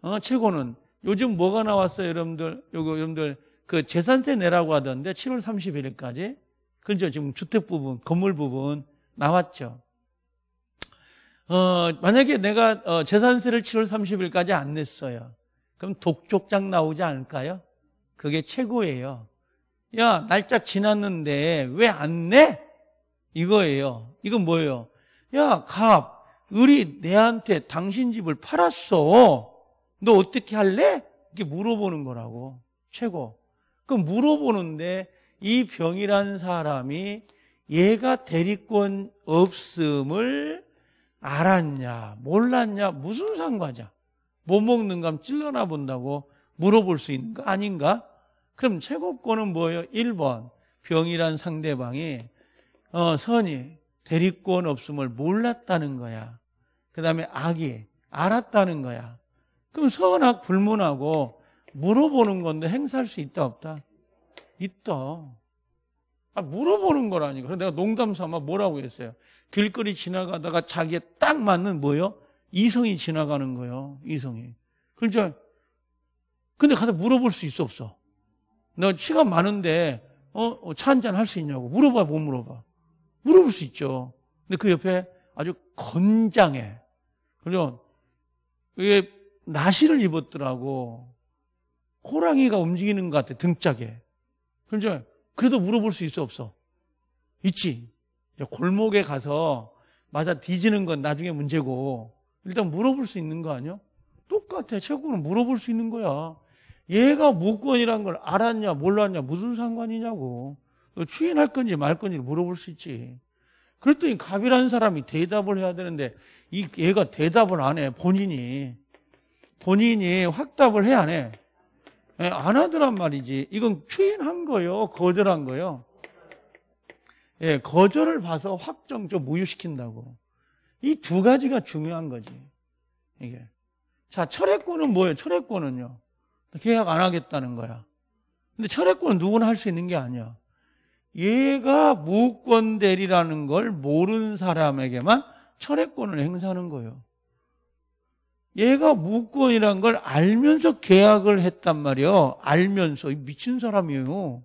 어, 최고는 요즘 뭐가 나왔어요, 여러분들? 요거 여러분들 그 재산세 내라고 하던데 7월 31일까지. 그죠? 지금 주택 부분, 건물 부분 나왔죠. 어, 만약에 내가 어, 재산세를 7월 30일까지 안 냈어요. 그럼 독촉장 나오지 않을까요? 그게 최고예요. 야, 날짜 지났는데 왜 안 내? 이거예요. 이건 뭐예요? 야, 갑, 을이 내한테 당신 집을 팔았어. 너 어떻게 할래? 이렇게 물어보는 거라고. 최고. 그 물어보는데 이 병이란 사람이 얘가 대리권 없음을 알았냐, 몰랐냐, 무슨 상관이야? 못 먹는 감 찔러나 본다고 물어볼 수 있는 거 아닌가? 그럼 최고권은 뭐예요? 1번. 병이란 상대방이, 어, 선이 대리권 없음을 몰랐다는 거야. 그 다음에 악이 알았다는 거야. 그럼 선악 불문하고 물어보는 건데 행사할 수 있다, 없다? 있다. 아, 물어보는 거라니까. 그래서 내가 농담 삼아 뭐라고 했어요? 길거리 지나가다가 자기에 딱 맞는 뭐요? 이성이 지나가는 거예요. 이성이. 그러니까 근데 가서 물어볼 수 있어 없어? 내가 시간 많은데 어, 차 한잔 할 수 있냐고 물어봐 못 물어봐. 물어볼 수 있죠. 근데 그 옆에 아주 건장해. 그죠? 이게 나시를 입었더라고. 호랑이가 움직이는 것 같아 등짝에. 그죠? 그래도 물어볼 수 있어 없어? 있지. 골목에 가서 맞아 뒤지는 건 나중에 문제고 일단 물어볼 수 있는 거 아니야? 똑같아. 최고는 물어볼 수 있는 거야. 얘가 무권이란 걸 알았냐 몰랐냐 무슨 상관이냐고. 추인할 건지 말 건지 물어볼 수 있지. 그랬더니 갑이라는 사람이 대답을 해야 되는데 이 얘가 대답을 안 해. 본인이. 본인이 확답을 해안 해? 예, 안 하더란 말이지. 이건 추인한 거요. 거절한 거요. 예, 거절을 봐서 확정적 무효시킨다고. 이 두 가지가 중요한 거지. 이게. 자, 철회권은 뭐예요? 철회권은요. 계약 안 하겠다는 거야. 근데 철회권은 누구나 할 수 있는 게 아니야. 얘가 무권 대리라는 걸 모르는 사람에게만 철회권을 행사하는 거예요. 얘가 무권이란 걸 알면서 계약을 했단 말이에요. 알면서 미친 사람이에요.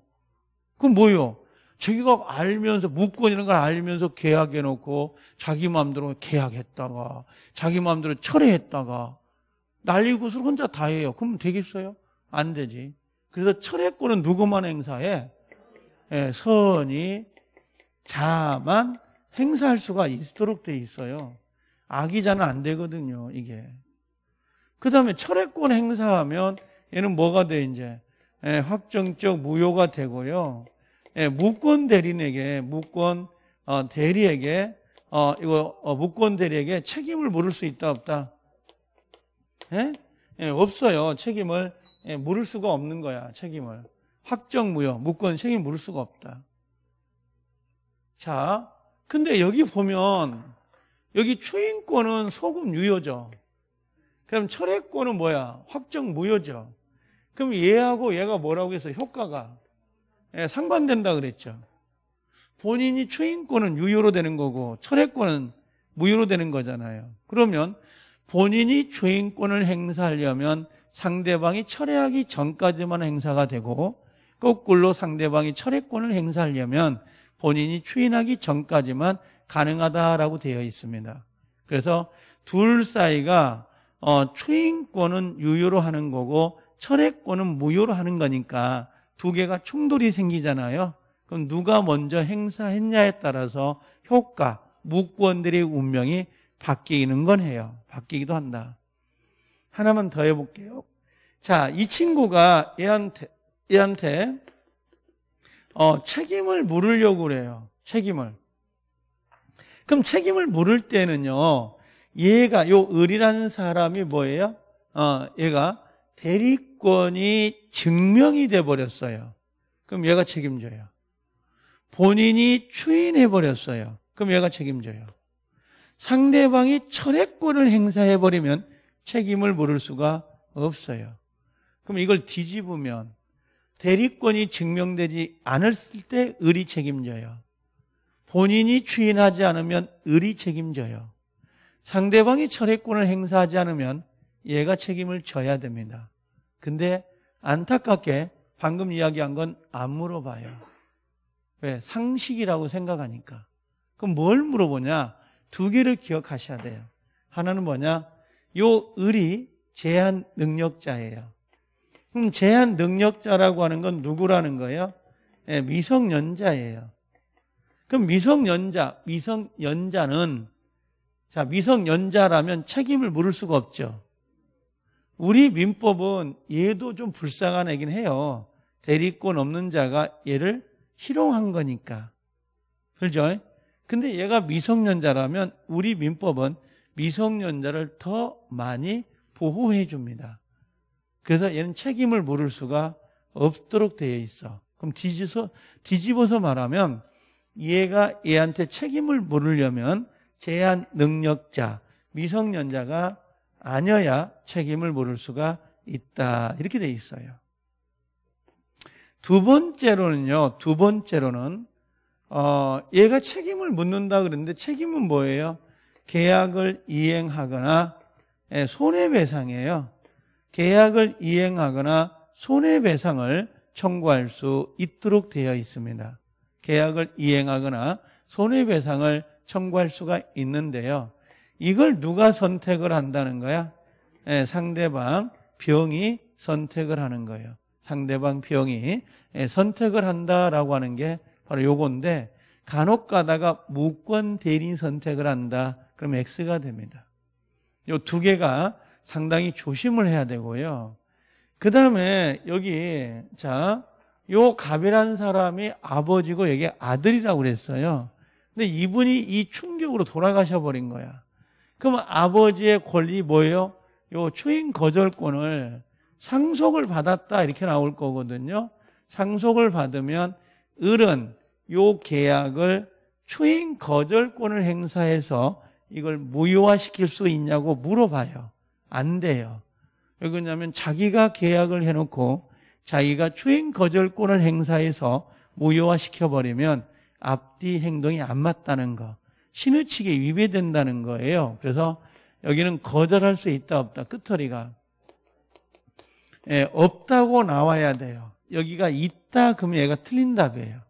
그럼 뭐예요? 자기가 알면서 무권이라는 걸 알면서 계약해 놓고 자기 마음대로 계약했다가 자기 마음대로 철회했다가 난리굿을 혼자 다 해요. 그럼 되겠어요? 안 되지. 그래서 철회권은 누구만 행사해? 예, 선이 자만 행사할 수가 있도록 돼 있어요. 악이자는 안 되거든요, 이게. 그 다음에 철회권 행사하면 얘는 뭐가 돼, 이제? 예, 확정적 무효가 되고요. 예, 무권 대리인에게, 무권 어, 대리에게, 어, 이거, 어, 무권 대리에게 책임을 물을 수 있다, 없다? 예? 예, 없어요. 책임을 예, 물을 수가 없는 거야, 책임을. 확정 무효, 무권 책임 물을 수가 없다. 자, 근데 여기 보면, 여기 초인권은 소금 유효죠. 그럼 철회권은 뭐야? 확정 무효죠. 그럼 얘하고 얘가 뭐라고 해서 효과가 예, 상반된다 그랬죠. 본인이 초인권은 유효로 되는 거고 철회권은 무효로 되는 거잖아요. 그러면 본인이 초인권을 행사하려면 상대방이 철회하기 전까지만 행사가 되고 거꾸로 상대방이 철회권을 행사하려면 본인이 추인하기 전까지만 가능하다라고 되어 있습니다. 그래서 둘 사이가 어, 추인권은 유효로 하는 거고 철회권은 무효로 하는 거니까 두 개가 충돌이 생기잖아요. 그럼 누가 먼저 행사했냐에 따라서 효과, 무권들의 운명이 바뀌는 건 해요. 바뀌기도 한다. 하나만 더 해볼게요. 자, 이 친구가 얘한테, 얘한테, 어, 책임을 물으려고 그래요. 책임을. 그럼 책임을 물을 때는요, 얘가 요 을이라는 사람이 뭐예요? 어, 얘가 대리권이 증명이 돼 버렸어요. 그럼 얘가 책임져요. 본인이 추인해 버렸어요. 그럼 얘가 책임져요. 상대방이 철회권을 행사해 버리면 책임을 물을 수가 없어요. 그럼 이걸 뒤집으면 대리권이 증명되지 않았을 때 을이 책임져요. 본인이 추인하지 않으면 을이 책임져요. 상대방이 철회권을 행사하지 않으면 얘가 책임을 져야 됩니다. 근데 안타깝게 방금 이야기한 건 안 물어봐요. 왜? 상식이라고 생각하니까. 그럼 뭘 물어보냐? 두 개를 기억하셔야 돼요. 하나는 뭐냐? 요 을이 제한 능력자예요. 그럼 제한 능력자라고 하는 건 누구라는 거예요? 예, 미성년자예요. 그럼 미성년자, 미성년자는 자, 미성년자라면 책임을 물을 수가 없죠. 우리 민법은 얘도 좀 불쌍한 애긴 해요. 대리권 없는 자가 얘를 희롱한 거니까. 그죠? 근데 얘가 미성년자라면 우리 민법은 미성년자를 더 많이 보호해 줍니다. 그래서 얘는 책임을 물을 수가 없도록 되어 있어. 그럼 뒤집어서, 뒤집어서 말하면 얘가 얘한테 책임을 물으려면 제한 능력자, 미성년자가 아니어야 책임을 물을 수가 있다. 이렇게 돼 있어요. 두 번째로는요, 두 번째로는, 어, 얘가 책임을 묻는다 그러는데 책임은 뭐예요? 계약을 이행하거나 예, 손해배상이에요. 계약을 이행하거나 손해배상을 청구할 수 있도록 되어 있습니다. 계약을 이행하거나 손해배상을 청구할 수가 있는데요. 이걸 누가 선택을 한다는 거야? 예, 상대방 병이 선택을 하는 거예요. 상대방 병이 예, 선택을 한다라고 하는 게 바로 요건데 간혹 가다가 무권 대리인 선택을 한다. 그럼 X가 됩니다. 요 두 개가 상당히 조심을 해야 되고요. 그 다음에 여기 자, 요 갑이라는 사람이 아버지고 여기 아들이라고 그랬어요. 근데 이분이 이 충격으로 돌아가셔 버린 거야. 그럼 아버지의 권리 뭐예요? 요 추인 거절권을 상속을 받았다 이렇게 나올 거거든요. 상속을 받으면 을은 요 계약을 추인 거절권을 행사해서 이걸 무효화시킬 수 있냐고 물어봐요. 안 돼요. 왜 그러냐면 자기가 계약을 해놓고 자기가 추인 거절권을 행사해서 무효화시켜 버리면 앞뒤 행동이 안 맞다는 거. 신의칙에 위배된다는 거예요. 그래서 여기는 거절할 수 있다 없다 끝터리가 예, 없다고 나와야 돼요. 여기가 있다 그러면 얘가 틀린 답이에요.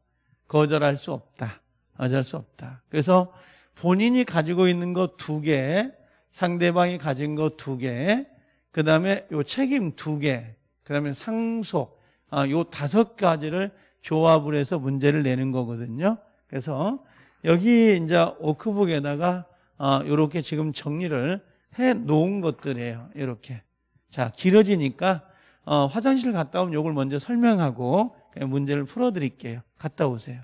거절할 수 없다. 거절할 수 없다. 그래서 본인이 가지고 있는 거 두 개, 상대방이 가진 거 두 개, 그 다음에 요 책임 두 개, 그 다음에 상속, 아, 요 다섯 가지를 조합을 해서 문제를 내는 거거든요. 그래서 여기 이제 워크북에다가 어, 이렇게 지금 정리를 해 놓은 것들이에요. 이렇게. 자, 길어지니까 어, 화장실 갔다 오면 이걸 먼저 설명하고 문제를 풀어 드릴게요. 갔다 오세요.